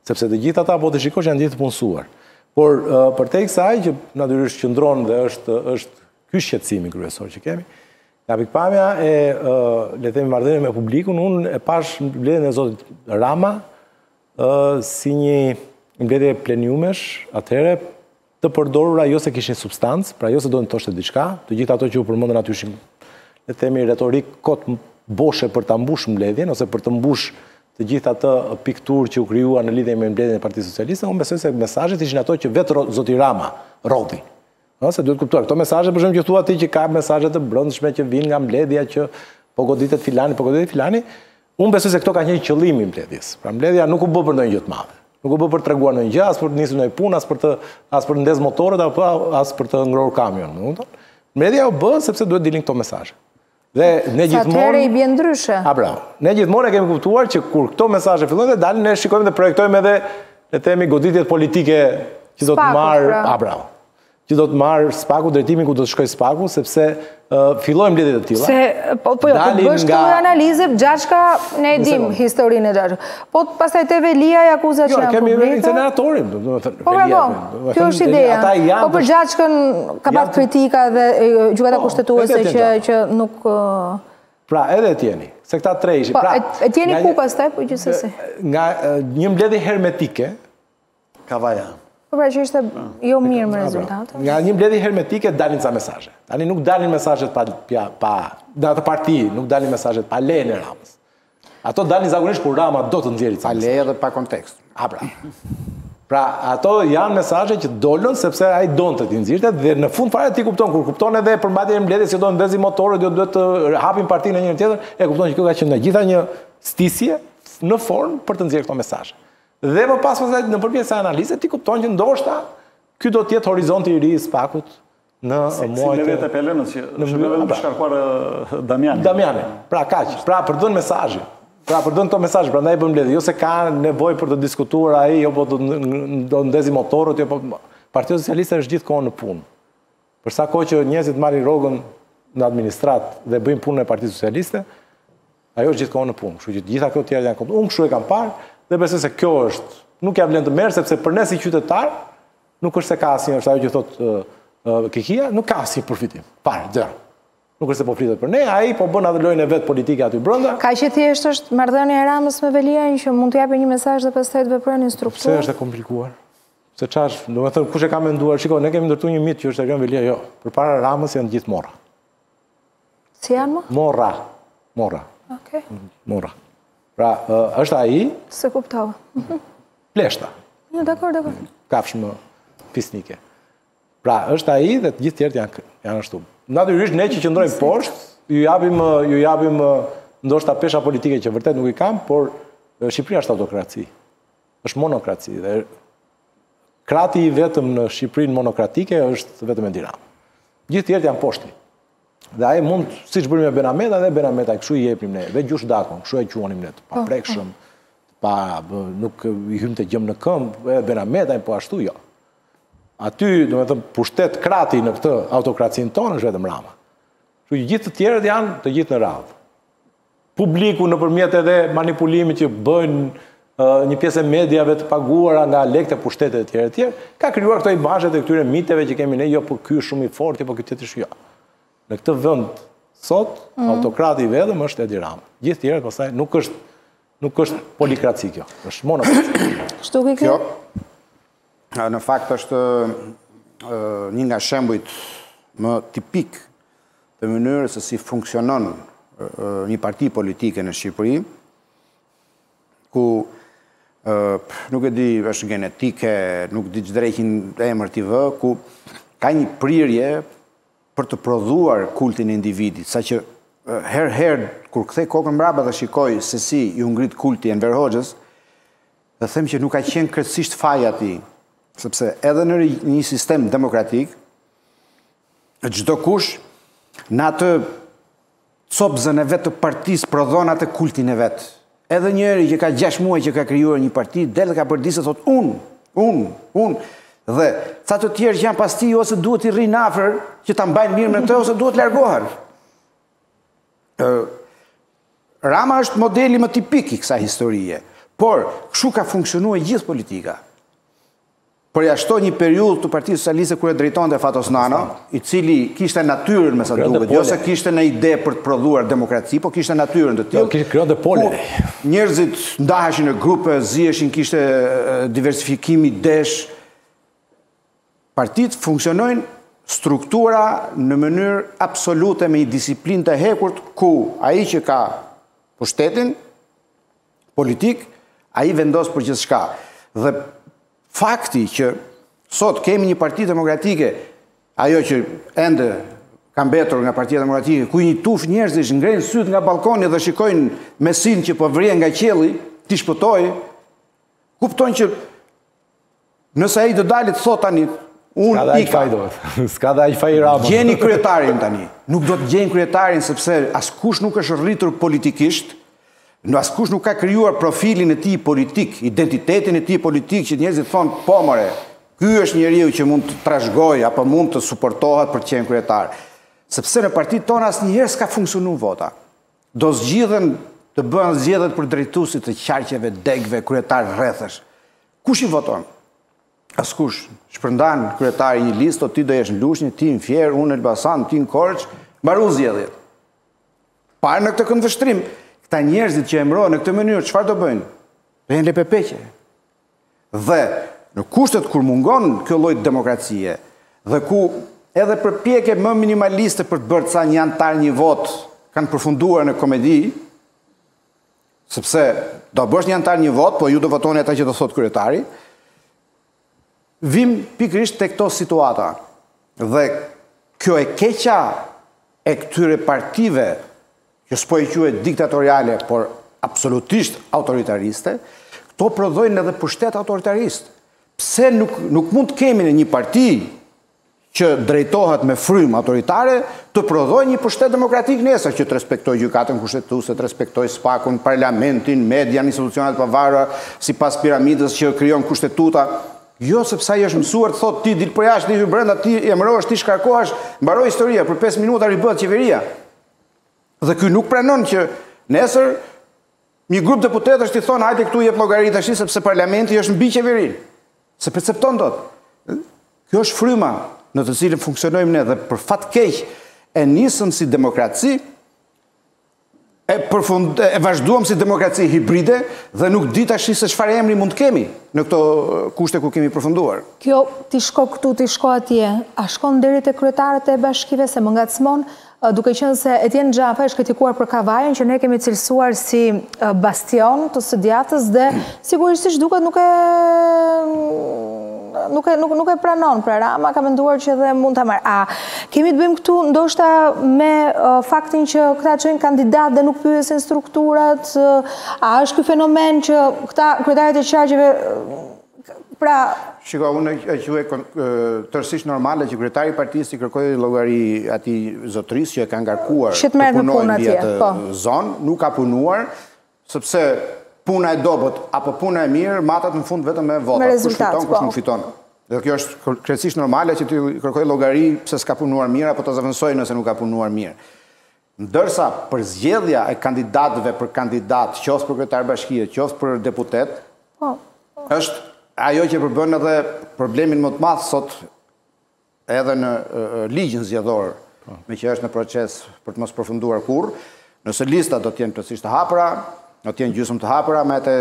Sepse të gjithë ata po të shikosh janë gjithë të punësuar. Por uh, përtej kësaj që natyrisht qëndron dhe është është ky shqetësimi kryesor që kemi. Nga pikëpamja e uh, le të themi marrëdhënieve me publikun, unë e pashë mbledhjen e zotit Rama uh, si një mbledhje pleniumesh atëherë të përdorura jo se kishin substancë, pra jo se donte të thoshte diçka, të gjitha ato që u përmendën aty ishin le të themi retorikë kot boshe për ta mbush mbledhjen ose për të mbush të gjithë atë pikturë që u krijua në lidhje me mbledhjen e Partisë Socialiste, unë besoj se mesazhet ishin ato që vetë zoti Rama rrodhi. Se duhet kuptuar këto mesazhe për shembull që thua ti që ka mesazhe të brendshme që vijnë nga mbledhja që po goditet filani, po goditet filani, Unë besoj se këto ka qenë qëllim i mbledhjes. Pra mbledhja nuk u bë për ndonjë gjë të madhe. Nuk u bë për të treguar ndonjë gjë, as për të nisur ndonjë punë, as për të as për të ndezur motorët apo as për të ngrohur kamion, më kupton? Mbledhja u bë sepse duhet dilin këto mesazhe. Dhe ne gjithmonë Atëherë i bie ndryshe. A bravo. Ne gjithmonë e kemi kuptuar që kur këto mesazhe fillojnë të dalin, ne shikojmë dhe projektojmë edhe le të themi goditjet politike që do të marrë, pra. a bravo. që do të marrë SPAK-u, drejtimin ku do të shkojë SPAK-u, sepse filloi mbledhje të tilla. Se, po, po, jo, po të bësh një analizë, Xhaçka ne e dimë historinë e Xhaçkës. Po pastaj te Veliaj akuza jo, që janë publike. Jo, kemi inceneratorin, do të thënë. Po, bravo, po, kjo është ideja. Po për Xhaçkën ka pas kritika dhe Gjykata po, Kushtetuese që nuk... Pra, edhe Etjeni, se këta tre ishin. Po, pra, Etjeni ku pastaj, po gjithsesi. Nga një mbledhje hermetike, Kavaja. Po pra që ishte jo mirë me rezultate. Nga një mbledhje hermetike dalin ca mesazhe. Tani nuk dalin mesazhet pa pa, pa në atë parti, nuk dalin mesazhet pa lejen e Ramës. Ato dalin zakonisht kur Rama do të nxjerrë ca. Pa leje dhe pa kontekst. A pra. Pra, ato janë mesazhe që dolën sepse ai donte të nxirrte dhe në fund fare ti kupton kur kupton edhe përmbajtjen e mbledhjes që do të ndezim motorët, do duhet të hapim partinë një gjë tjetër, e kupton që kjo ka qenë e gjitha një stisje në formë për të nxjerrë këto mesazhe. Dhe më pas pastaj nëpërmjet kësaj analize ti kupton që ndoshta ky do të jetë horizonti i ri i SPAK-ut në si, muajt. Si vetë Pelënës që në shumë vetëm pra, shkarkuar Damiani. Damiani. Pra kaq, pra për të dhënë mesazhin. Pra për të dhënë këto mesazhe, prandaj bën mbledhje, jo se ka nevojë për të diskutuar ai, jo po do do ndezim motorët, jo po Partia Socialiste është gjithë kohën në punë. Për sa kohë që njerëzit marrin rrogën në administratë dhe bëjnë punën e Partisë Socialiste, ajo është gjithë kohën në punë. Kështu që gjitha këto të tjerat janë komplet. Unë kështu e kam parë dhe besoj se kjo është nuk ia vlen të merresh sepse për ne si qytetarë nuk është se ka asnjë është ajo që thotë uh, uh, Kikia, nuk ka asnjë përfitim. Parë, dhe. Nuk është se po flitet për ne, ai po bën atë lojën e vet politike aty brenda. Kaq, thjesht është marrëdhënia e Ramës me Veliajn që mund të japë një mesazh dhe pastaj të veprojnë në strukturë. Pse është e komplikuar? Se çfarë është, do të thotë kush e ka menduar, shiko, ne kemi ndërtuar një mit që është Erion Veliaj, jo. Përpara Ramës janë gjithë morra. Si janë? Morra. Morra. Okej. Morra. Pra, është ai? S'e kuptova. Mhm. Pleshta. Jo, dakor, dakor. Kafshë më fisnike. Pra, është ai dhe të gjithë tjerët janë janë ashtu. Natyrisht ne që qëndrojmë poshtë, u japim u japim ndoshta pesha politike që vërtet nuk i kanë, por Shqipëria është autokraci. është monokraci dhe krati i vetëm në Shqipërinë monokratike është vetëm Edi Rama. Gjithë tjerët janë poshtë. Dhe ai mund, siç bëri me Ben Ahmetajn dhe Ben Ahmetaj, kështu i jepim ne, dhe Vangjush Dakon, kështu e quanim ne, të po, paprekshëm, po. pa nuk i hynte gjemb në këmbë, edhe Ben Ahmetaj po ashtu jo. Aty, do të them, pushtet krati në këtë autokracinë tonë është vetëm Rama. Kështu që gjithë të tjerët janë të gjithë në radhë. publiku nëpërmjet edhe manipulimit që bëjnë një pjesë e mediave të paguara nga lekët e pushtetit etj etj, ka krijuar këto imazhe të këtyre miteve që kemi ne, jo po ky është shumë i fortë, po ky tjetri jo. Në këtë vend sot mm. autokrati i vetëm është Edi Rama. Gjithë tjerët pastaj nuk është nuk është polikraci kjo, është monokraci. Kështu që... Kjo në fakt është një nga shembujt më tipikë të mënyrës se si funksionon një parti politike në Shqipëri, ku nuk e di është genetike, nuk di ç'dreqin emër t'i vë, ku ka një prirje për të prodhuar kultin e individit, saqë herë herë, kur kthej kokën mbrapa dhe shikoj se si iu ngrit kulti e Enver Hoxhës, dhe them që nuk ka qenë krejtësisht faji i tij, sepse edhe në një sistem demokratik, Çdokush në atë copëzën e vet të partisë prodhon atë kultin e vet. Edhe njëri që ka 6 muaj që ka krijuar një parti, del te kjo përditë, thotë unë, unë, unë. Dhe ca të tjerë që janë pas tij ose duhet t'i rrinë afër që ta mbajnë mirë me të ose duhet të largohen. Ë Rama është modeli më tipik i kësaj historie. Por, kështu ka funksionuar gjithë politika. Përjashto një periudhë të Partisë Socialiste kur e drejtonte Fatos Nano, i cili kishte natyrën me sa duket, jo se kishte në ide për të prodhuar demokraci, po kishte natyrën të tillë. Kishte, krijonte pole. Njerëzit ndaheshin në grupe, ziheshin, kishte diversifikim idesh. Partitë funksionojnë struktura në mënyrë absolute me një disiplinë të hekurt ku ai që ka pushtetin politik, ai vendos për gjithçka. Dhe fakti që sot kemi një parti demokratike, ajo që ende ka mbetur nga partia demokratike, ku një tufë njerëzish ngrenë sytë nga ballkoni dhe shikojnë mesinë që po vjen nga qielli, t'i shpëtojë, kupton që Nëse ai do dalë të thotë tani Unë ika. Ska dhe ajfa i rabë. Gjeni kryetarin tani. Nuk do ta gjejnë kryetarin sepse askush nuk është rritur politikisht, në askush nuk ka krijuar profilin e tij politik, identitetin e tij politik që njerëzit të thonë po more, po, ky është njeriu që mund të trashëgojë apo mund të suportohet për të qenë kryetar. Sepse në partitë tona asnjëherë s'ka funksionu vota. Do zgjidhen të bëhen zgjedhjet për drejtuesit e qarqeve, degëve, kryetarë rrethesh. Kush i voton? Askush. Shpërndan kryetari një listë, ti do jesh në Lushnje, ti në Fier, unë në Elbasan, ti në Korçë, mbaru zgjedhjet. Parë në këtë këndvështrim, këta njerëzit që emërohen në këtë mënyrë, çfarë do bëjnë? Do jenë lepepeqe. Dhe, në kushtet kur mungon kjo lloj demokracie dhe ku edhe përpjekjet më minimaliste për të bërë ca një anëtar një votë kanë përfunduar në komedi, sepse do bësh një anëtar një votë, po ju do votoni ata që do thotë kryetari, vijmë pikërisht te këto situata. Dhe kjo e keqja e këtyre partive që s'po i quaj diktatoriale, por absolutisht autoritariste, këto prodhojnë edhe pushtet autoritarist. Pse nuk, nuk mund të kemi ne një parti që drejtohet me frymë autoritare, të prodhojë një pushtet demokratik nesër, që të respektojë gjykatën kushtetuse, të respektojë SPAK-un, parlamentin, median, institucionet e pavarura, sipas piramidës që krijon kushtetuta, Jo, sepse ai është mësuar të thotë ti dil përjashta, ti hy brenda, ti emërohesh, ti shkarkohesh, mbaroi historia, për 5 minuta ribëhet qeveria. Dhe ky nuk pranon që nesër një grup deputetësh t'i thonë hajde këtu jep llogari tashi sepse parlamenti është mbi qeverinë. S'e percepton dot. Kjo është fryma në të cilën funksionojmë ne dhe për fat të keq e nisëm si demokraci e përfund e vazhduam si demokraci hibride dhe nuk di tashi se çfarë emri mund të kemi në këto kushte ku kemi përfunduar. Kjo ti shko këtu ti shko atje, a shkon deri te kryetarët e bashkive se më ngacmon, Duke qenë se Etjen Xhafa është kritikuar për Kavajën që ne e kemi cilësuar si bastion të së djathtës dhe sigurisht siç duket nuk e nuk e nuk nuk e pranon pra Rama ka menduar që edhe mund ta marrë. A kemi të bëjmë këtu ndoshta me faktin që këta çojnë kandidatë dhe nuk pyesin strukturat? A është ky fenomen që këta kryetarët e qarqeve Pra... Shiko, unë e quaj tërësisht normale që kryetari i partisë t'i kërkojë llogari atij zotërisë që e ka ngarkuar të punojë në një, po, zonë, nuk ka punuar, sepse puna e dobët apo puna e mirë, matet në fund vetëm me vota, kush fiton, kush po. nuk fiton. Dhe kjo është krejtësisht normale që t'i kërkojë llogari pse s'ka punuar mirë, apo ta zëvendësojë nëse nuk ka punuar mirë. Ndërsa përzgjedhja e kandidatëve për kandidat, qoftë për kryetar bashkie, qoftë për deputet, është ajo që përbën edhe problemin më të madh sot edhe në ligjin zgjedhor, meqë është në proces për të mos përfunduar kurrë, nëse listat do të jenë plotësisht të hapura, do të jenë gjysmë të hapura me atë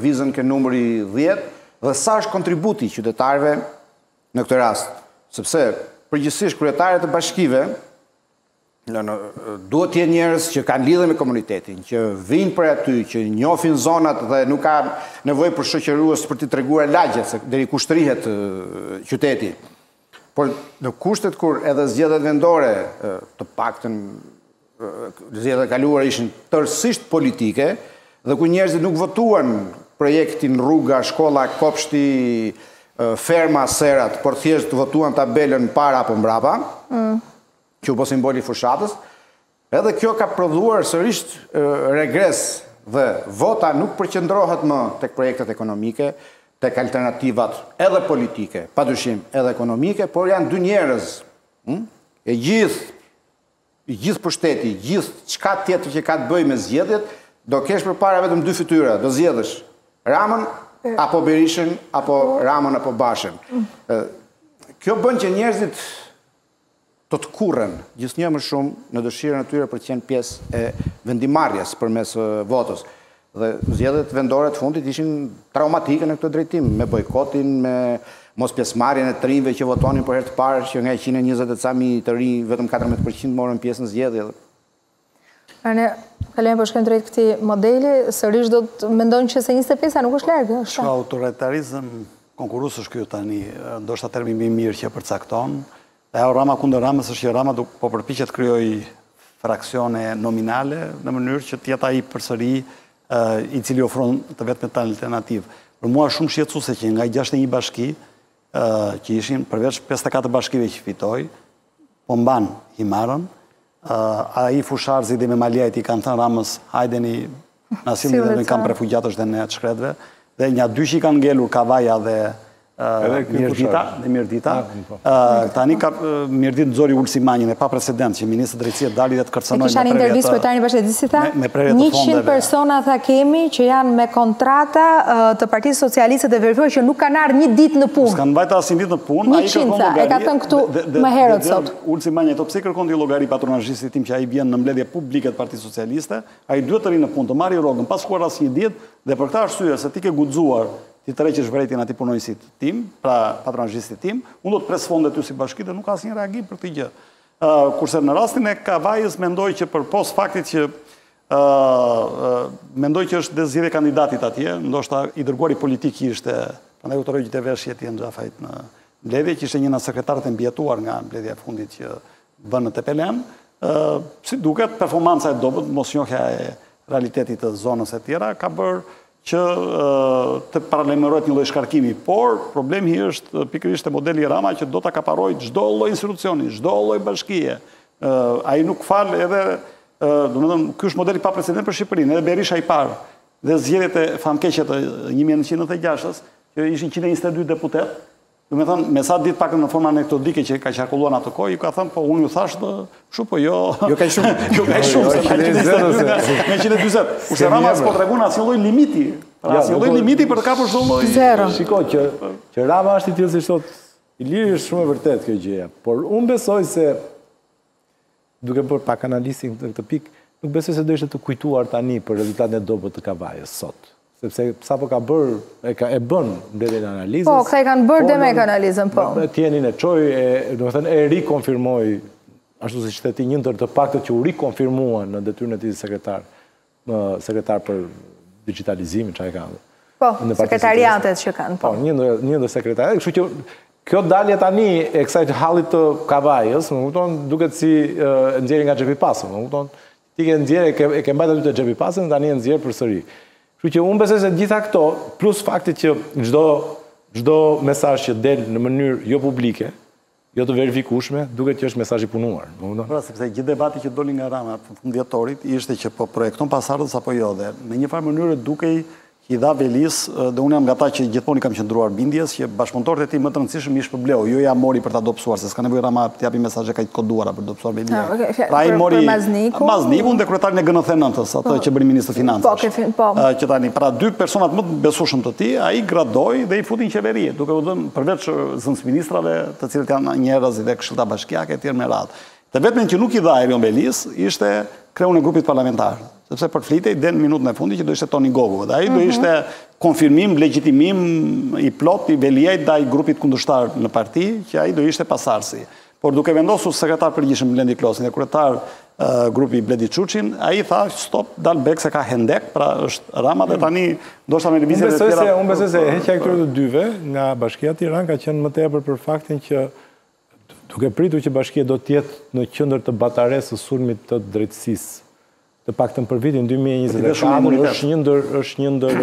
vizën ke numri 10 dhe sa është kontributi i qytetarëve në këtë rast, sepse përgjithësisht kryetarët e bashkive Duhet të jenë njerëz që kanë lidhje me komunitetin, që vijnë prej aty, që njohin zonat dhe nuk ka nevojë për shoqërues për t'i treguar lagjet se deri ku shtrihet qyteti. Por në kushtet kur edhe zgjedhjet vendore, të paktën zgjedhjet e kaluara ishin tërësisht politike dhe ku njerëzit nuk votuan projektin rruga, shkolla, kopshti, ferma, serat, por thjesht votuan tabelën para apo mbrapa. Mm. që u bë simboli i fushatës, edhe kjo ka prodhuar sërish regres dhe vota nuk përqendrohet më tek projektet ekonomike, tek alternativat edhe politike, padyshim edhe ekonomike, por janë dy njerëz. Hm? E gjithë i gjithë pushteti, gjithçka tjetër që ka të bëjë me zgjedhjet, do kesh përpara vetëm dy fytyra, do zgjedhësh Ramën apo Berishën apo Ramën apo Bashën. Kjo bën që njerëzit të tkurren gjithnjë e më shumë në dëshirën e tyre për të qenë pjesë e vendimmarrjes përmes votës. Dhe zgjedhjet vendore të fundit ishin traumatike në këtë drejtim, me bojkotin, me mospjesëmarrjen e të rinjve që votonin për herë të parë, që nga njëqind e njëzet e ca mijë të rinj, vetëm katërmbëdhjetë për qind morën pjesë në zgjedhje. Arne, kalojmë, po shkojmë drejt këtij modeli, sërish duhet të mendojmë që se 25-a nuk është larg, është ta? Shiko, autoritarizëm konkurrues është ky tani, ndoshta termi më i mirë që përcakton, dhe ajo Rama kundër Ramës është që Rama po përpiqet të krijojë fraksione nominale, në mënyrë që të jetë ai përsëri i cili ofron të vetmet alternativa. Për mua shumë shqetësuese që nga 61 bashki, që ishin përveç 54 bashkive që fitoj, Po mban Himarën, ai Fushë-Arrëzi dhe Memaliaj, i kanë thënë Ramës, hajdeni na shih dhe ne, kamp refugjatësh dhe në atë shkretve, dhe nja dy që i kanë ngelur Kavaja dhe Mirdita, dhe Mirdita, tani ka Mirditë, nxori Ulsi Manjën e paprecedent që ministër i drejtësisë dali dhe të kërcënoi me prerje të fondeve. E kisha një intervistë kryetarin e bashkisë, e di si tha, 100 persona tha kemi që janë me kontrata të partisë socialiste, verifikoj që nuk kanë ardhur një ditë në punë. S'kanë vajtur asnjë ditë në punë, a i kërë kondogarit. 100 tha, e ka thënë këtu. Më herët sot. Ulsi Manja thotë pse kërkon ti llogari patronazhistit tim që ai vjen në mbledhje publike të Partisë Socialiste, ai duhet të rrijë në punë, të marri rrogën pa shkuar asnjë ditë dhe për këtë arsye se ti ke guxuar t'i tërheqësh vërejtjen atij punonjësit tim, pra patronazhistit tim, unë do t'i pres fondet ty si bashki dhe nuk ka asnjë reagim për këtë gjë. Kurse në rastin e Kavajës mendoj që përpos faktit që Mendoj që është dhe zgjedhje e kandidatit atje, ndoshta i dërguari politik ishte, prandaj u tërhoqi dhe veshin Etjen Xhafajt në mbledhje, që ishte një nga sekretarët e mbijetuar nga mbledhja e fundit që bënë në Tepelenë. Siç duket, performanca e dobët, mosnjohja e realitetit të zonës e tjera, ka bërë që të paralajmërohet një lloj shkarkimi. Por, problemi është pikërisht te modeli Rama që do të kaparojë çdo lloj institucioni, çdo lloj bashkie. Ai nuk fal edhe Domethënë, ky është model i paprecedent për Shqipërinë, edhe Berisha i parë, dhe zgjedhjet famëkeqe të 1996-ës, që ishin 122 deputetë, domethënë, me sa di të paktën në forma anekdotike që ka qarkulluar në atë kohë, u ka thënë, po unë ju thashë dhe unë, po jo... Jo kaq shumë. Jo kaq shumë, se ka 122 me 120. Kurse Rama s'po tregon asnjë lloj limiti, asnjë lloj limiti për të kapur çdo lloj... Zero. Shiko, që Rama është i tillë siç thotë, Iliri, është shumë e vërtetë kjo gjëja, por unë besoj se Duke bërë pak analizën në këtë pikë, nuk besoj se do ishte kujtuar tani për rezultatin e dobët të Kavajës sot. Sepse sapo ka bërë, e, ka, e bën mbledhjen e analizës. Po, këta e kanë bërë dhe me analizën, po. Etjenin e çoi, e, domethënë, e rikonfirmoi, ashtu siç the ti, një ndër të paktët që u rikonfirmuan në detyrën e tij sekretar sekretar për dixhitalizimin, ç'e ka dhe. Po, sekretariatet që kanë. Po, një ndër sekretariatet, kështu që kjo dalje tani e kësaj, të hallit të Kavajës, më kupton, duket si e nxjerrë nga xhepi i pasmë, më kupton, ti e ke nxjerrë, e ke mbajt aty te xhepi i pasmë, tani e nxjerr përsëri. Kështu që unë besoj se të gjitha këto, plus faktit që çdo mesazh që del në mënyrë jo publike, Jo të verifikueshme, duket që është mesazh i punuar, më kupton? Po, sepse gjithë debati që doli nga Rama në fund dhjetorit ishte që po projekton pasardhës apo jo dhe në një farë mënyre dukej që i dha Veliajt dhe unë jam nga ata që gjithmonë i kam qëndruar bindjes që bashkëpunëtorët e tij më të rëndësishëm i shpërbleu, jo ia mori për ta dobësuar, se s'ka nevojë Rama të japi mesazhe kaq të koduara për të dobësuar Veliaj. Ah, pra ai mori Maznikun dhe kryetarin e GNTH-s, atë po. që bëri ministër financash. Po, po. Ah, që tani pra dy personat më të besueshëm të tij, ai i gradoi dhe i futi në qeveri, duke u dhënë përveç zëvendësministrave, të cilët janë njerëz dhe këshilla bashkiake etj me radhë. Të vetmen që nuk i dha Erion Veliajt ishte kreun e grupit parlamentar, sepse përflitej deri minutën e fundit që do ishte Toni Gogu dhe ai do mhm. ishte konfirmim, legjitimim i plotë i Veliajt ndaj grupit kundërshtar në parti, që ai do ishte pasardhësi. Por duke vendosur sekretar të përgjithshëm Blendi Klosin dhe kryetar grupi Bledi Çuçin, ai tha, stop, dal bek se ka hendek, pra është Rama dhe tani, ndoshta me në vizitë dhe tjera... Unë besoj se heqja e këtyre të dyve nga bashkia Tiranë ka qenë më tepër për faktin që duke pritur që bashkia do të jetë në qendër të bataresë së sulmit të drejtësisë, të paktën për vitin 2024, është një ndër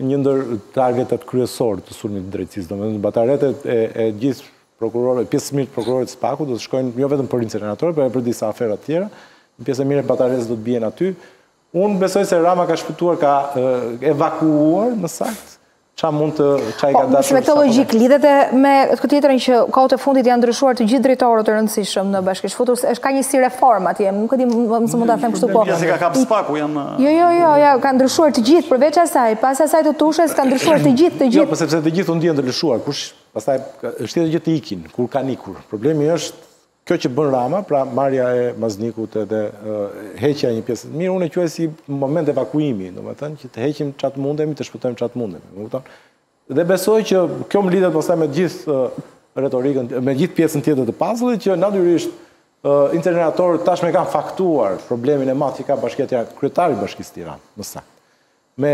Një ndër targetet kryesorë të sulmit të drejtësisë, domethënë bataretë e gjithë prokurorëve, pjesë mirë të prokurorëve të SPAK-ut do të shkojnë jo vetëm për inceneratorë, por edhe për disa afera të tjera. Një pjesë e mirë e bataresë do të bien aty. Unë besoj se Rama ka shpëtuar, ka evakuuar më saktë, ça mund të ça i ka po, dashur. Me këtë logjikë lidhet dhe me këtë tjetrën që kohët e fundit janë ndryshuar të gjithë drejtorët e rëndësishëm në bashki, është futur, është ka një si reformë atje, nuk e di nëse mund ta them kështu po. Pjesë ka kap SPAK-u janë Jo, jo, jo, ja, kanë ndryshuar të gjithë, përveç asaj, pas asaj të Tushes, kanë ndryshuar të gjithë, të jo, gjithë. Jo, po sepse të gjithë u ndjenë të lëshuar, kush, pastaj, është tjetër gjë të ikin, kur kanë ikur. Problemi është, kjo që bën Rama, pra marrja e Maznikut edhe heqja e një pjese të mirë, unë e quaj si moment evakuimi, domethënë, që të heqim ça të mundemi, të shpëtojmë ça të mundemi, më kupton? Dhe besoj që kjo më lidhet pastaj me gjithë retorikën, me gjithë pjesën tjetër të puzzle-it që natyrisht inceneratorët tashmë kanë faktuar problemin e madh që ka Bashkia Tiranë, kryetari i Bashkisë Tiranë, më saktë. Me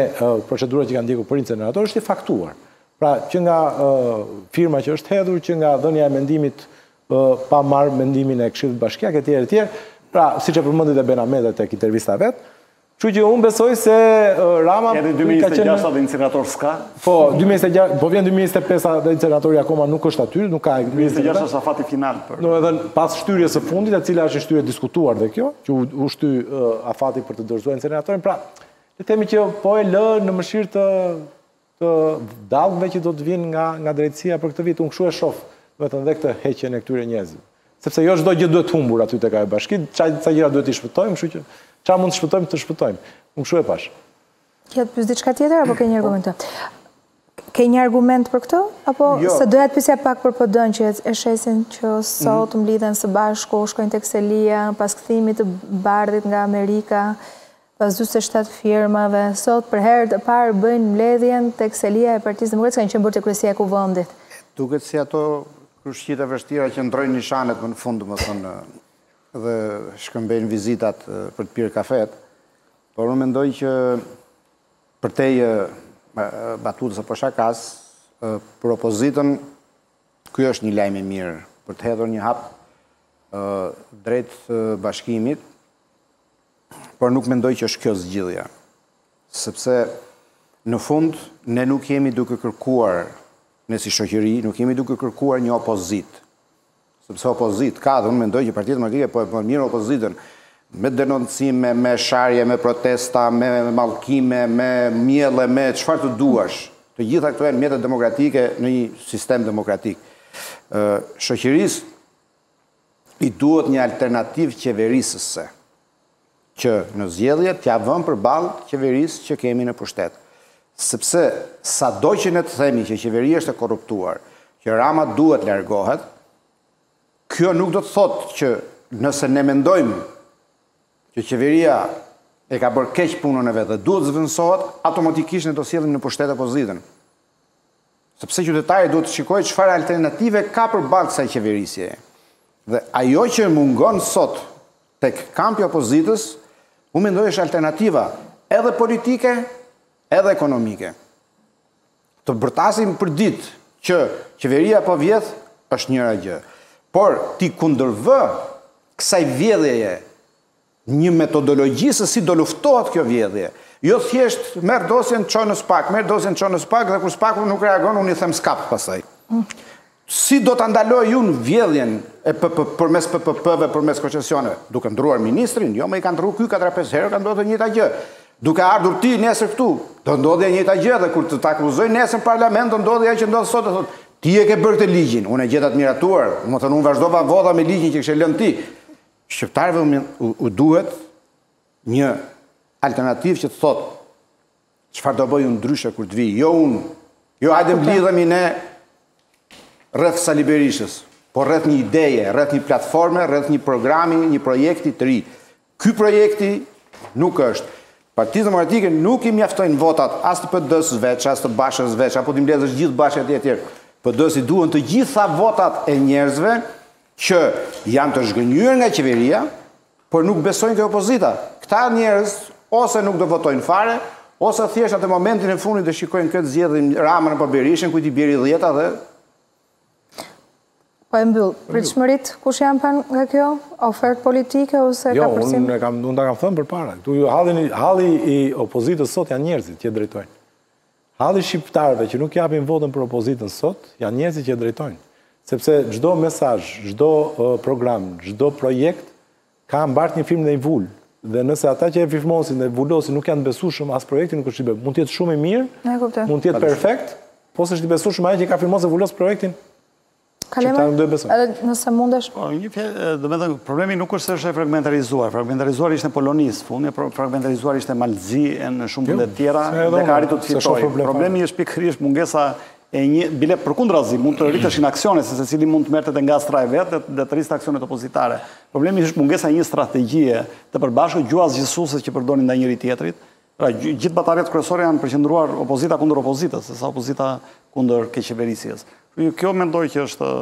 procedurat që kanë ndjekur për inceneratorë është i faktuar. Pra, që nga firma që është hedhur, që nga dhënia e mendimit pa marrë mendimin e Këshillit Bashkiak etj etj. Pra, siç e përmendi dhe Ben Ahmetaj tek intervista vetë, Kështu që unë besoj se Rama edhe 2026 atë incenerator s'ka. Po, 2026, po vjen 2025 dhe inceneratori akoma nuk është aty, nuk ka. 2026 është afati final për. Domethënë pas shtyrjes së fundit, e cila është një shtyrje e diskutuar dhe kjo, që u shty afati për të dorëzuar inceneratorin. Pra, le të themi që po e lë në mëshirë të të dallgëve që do të vinë nga nga drejtësia për këtë vit. Unë kështu e shoh, domethënë dhe këtë heqjen e këtyre njerëzve. Sepse jo çdo gjë duhet humbur aty tek ajo bashki, ça ca gjëra duhet t'i shpëtojmë, kështu që ça mund të shpëtojmë të shpëtojmë. Unë kështu e pashë. Kjo të pyes diçka tjetër apo ke një po. argument? Ke një argument për këtë? Apo jo. se doja të pyesja pak për PD-n që e shihsim që sot mm. mblidhen së bashku, shkojnë tek selia pas kthimit të Bardhit nga Amerika. Pas dyzet e shtatë firmave, sot për herë të parë bëjnë mbledhjen tek selia e Partisë Demokratike, kanë qenë bërë te kryesia e Kuvendit. Duket si ato krushqit e vështira që ndrojnë nishanet në fund domethënë dhe shkëmbejnë vizitat për të pirë kafetë, por unë mendoj që përtej batutës apo shakas, për opozitën ky është një lajm i mirë për të hedhur një hap drejt bashkimit, Por nuk mendoj që është kjo zgjidhja. Sepse në fund ne nuk jemi duke kërkuar ne si shoqëri, nuk jemi duke kërkuar një opozitë. Sepse opozitë ka dhe unë mendoj që Partia Demokratike po e bën mirë opozitën me denoncime, me sharje, me protesta, me mallkime, me mjelle, me çfarë të duash. Të gjitha këto janë mjete demokratike në një sistem demokratik. Ë shoqërisë I duhet një alternativë qeverisëse, që në zgjedhje t'ia vëmë përballë qeverisë që kemi në pushtet. Sepse sado që ne të themi që qeveria është e korruptuar, që Rama duhet largohet, kjo nuk do të thotë që nëse ne mendojmë që qeveria e ka bërë keq punën e vet dhe duhet zëvendësohet, automatikisht ne do sjellim në pushtet opozitën. Sepse qytetari duhet të shikojë çfarë alternative ka përballë kësaj qeverisje. Dhe ajo që mungon sot tek kampi i opozitës, unë mendoj është alternativa edhe politike, edhe ekonomike. Të bërtasim përditë që qeveria po vjedh është njëra gjë. Por t'i kundërvë kësaj vjedhjeje Një metodologji se si do luftohet kjo vjedhje. Jo thjesht merr dosjen ço në spak, merr dosjen ço në spak dhe kur spaku nuk reagon unë i them skap pastaj. Si do ta ndaloj unë vjedhjen e PP përmes PPP-ve, përmes koncesioneve? Duke ndrruar ministrin, jo, m'i ka ndrru ky katër pesë herë ka ndodhur e njëjta gjë. Duke ardhur ti nesër këtu, do ndodhi e njëjta gjë dhe kur të ta akuzoj nesër në parlament do ndodhi ajo që ndodh sot do thotë ti e ke bërë këtë ligjin, unë e gjeta të miratuar, do të thonë unë vazhdova vodha me ligjin që kishe lënë ti. Shqiptarëve u duhet një alternativë që të thotë çfarë do bëj unë ndryshe kur të vij, jo unë, jo hajde mblidhemi ne rreth Sali Berishës, por rreth një ideje, rreth një platforme, rreth një programi, një projekti të ri. Ky projekti nuk është. Partisë Demokratike nuk i mjaftojnë votat as të PD-së veç, as të Bashës veç, apo t'i mbledhësh gjithë bashkë e tjera e tjera. PD-së i duhen të gjitha votat e njerëzve që janë të zhgënjyer nga qeveria, por nuk besojnë te opozita. Këta njerëz ose nuk do votojnë fare, ose thjesht atë momentin e fundit do shikojnë kë të zgjedhim Ramën apo Berishën, kujt i bjerë dhjeta dhe Po e mbyll. Po Pritshmëritë kush janë pra nga kjo ofertë politike ose jo, ka përçim? Jo, unë kam unë ta kam thënë përpara. Këtu halli halli i opozitës sot janë njerëzit që drejtojnë. Halli i shqiptarëve që nuk japin votën për opozitën sot, janë njerëzit që e drejtojnë. Sepse çdo mesazh, çdo program, çdo projekt ka mbart një firmë dhe një vulë. Dhe nëse ata që e firmosin dhe vulosin nuk janë të besueshëm, as projekti nuk është i Mund të jetë shumë i mirë, mund të jetë perfekt, po s'është i besueshëm ai që ka firmosur e vulos projektin. Qytetarët duhet të besojnë. Edhe nëse mundesh. Po, një fjalë, do të thënë, problemi nuk është se është e fragmentarizuar. Fragmentarizuar ishte në Poloni së fundi e fragmentarizuar ishte Mal të Zi e në shumë vende të tjera dhe ka arritur të fitojë. Problemi është pikërisht mungesa e një bile përkundrazi mund të rritëshin aksionet se secili mund të merrte te ngastra e vet dhe të rriste aksionet opozitare. Problemi është mungesa e një strategjie të përbashkët gjuha asgjësuese që përdorin ndaj njëri tjetrit Pra, gjithë bateritë kryesore janë përqendruar opozita kundër opozitës, sesa opozita kundër keqqeverisjes. Kjo mendoj që është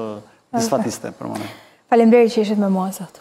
disfatiste për mua. Falemderit që ishit me mua sot.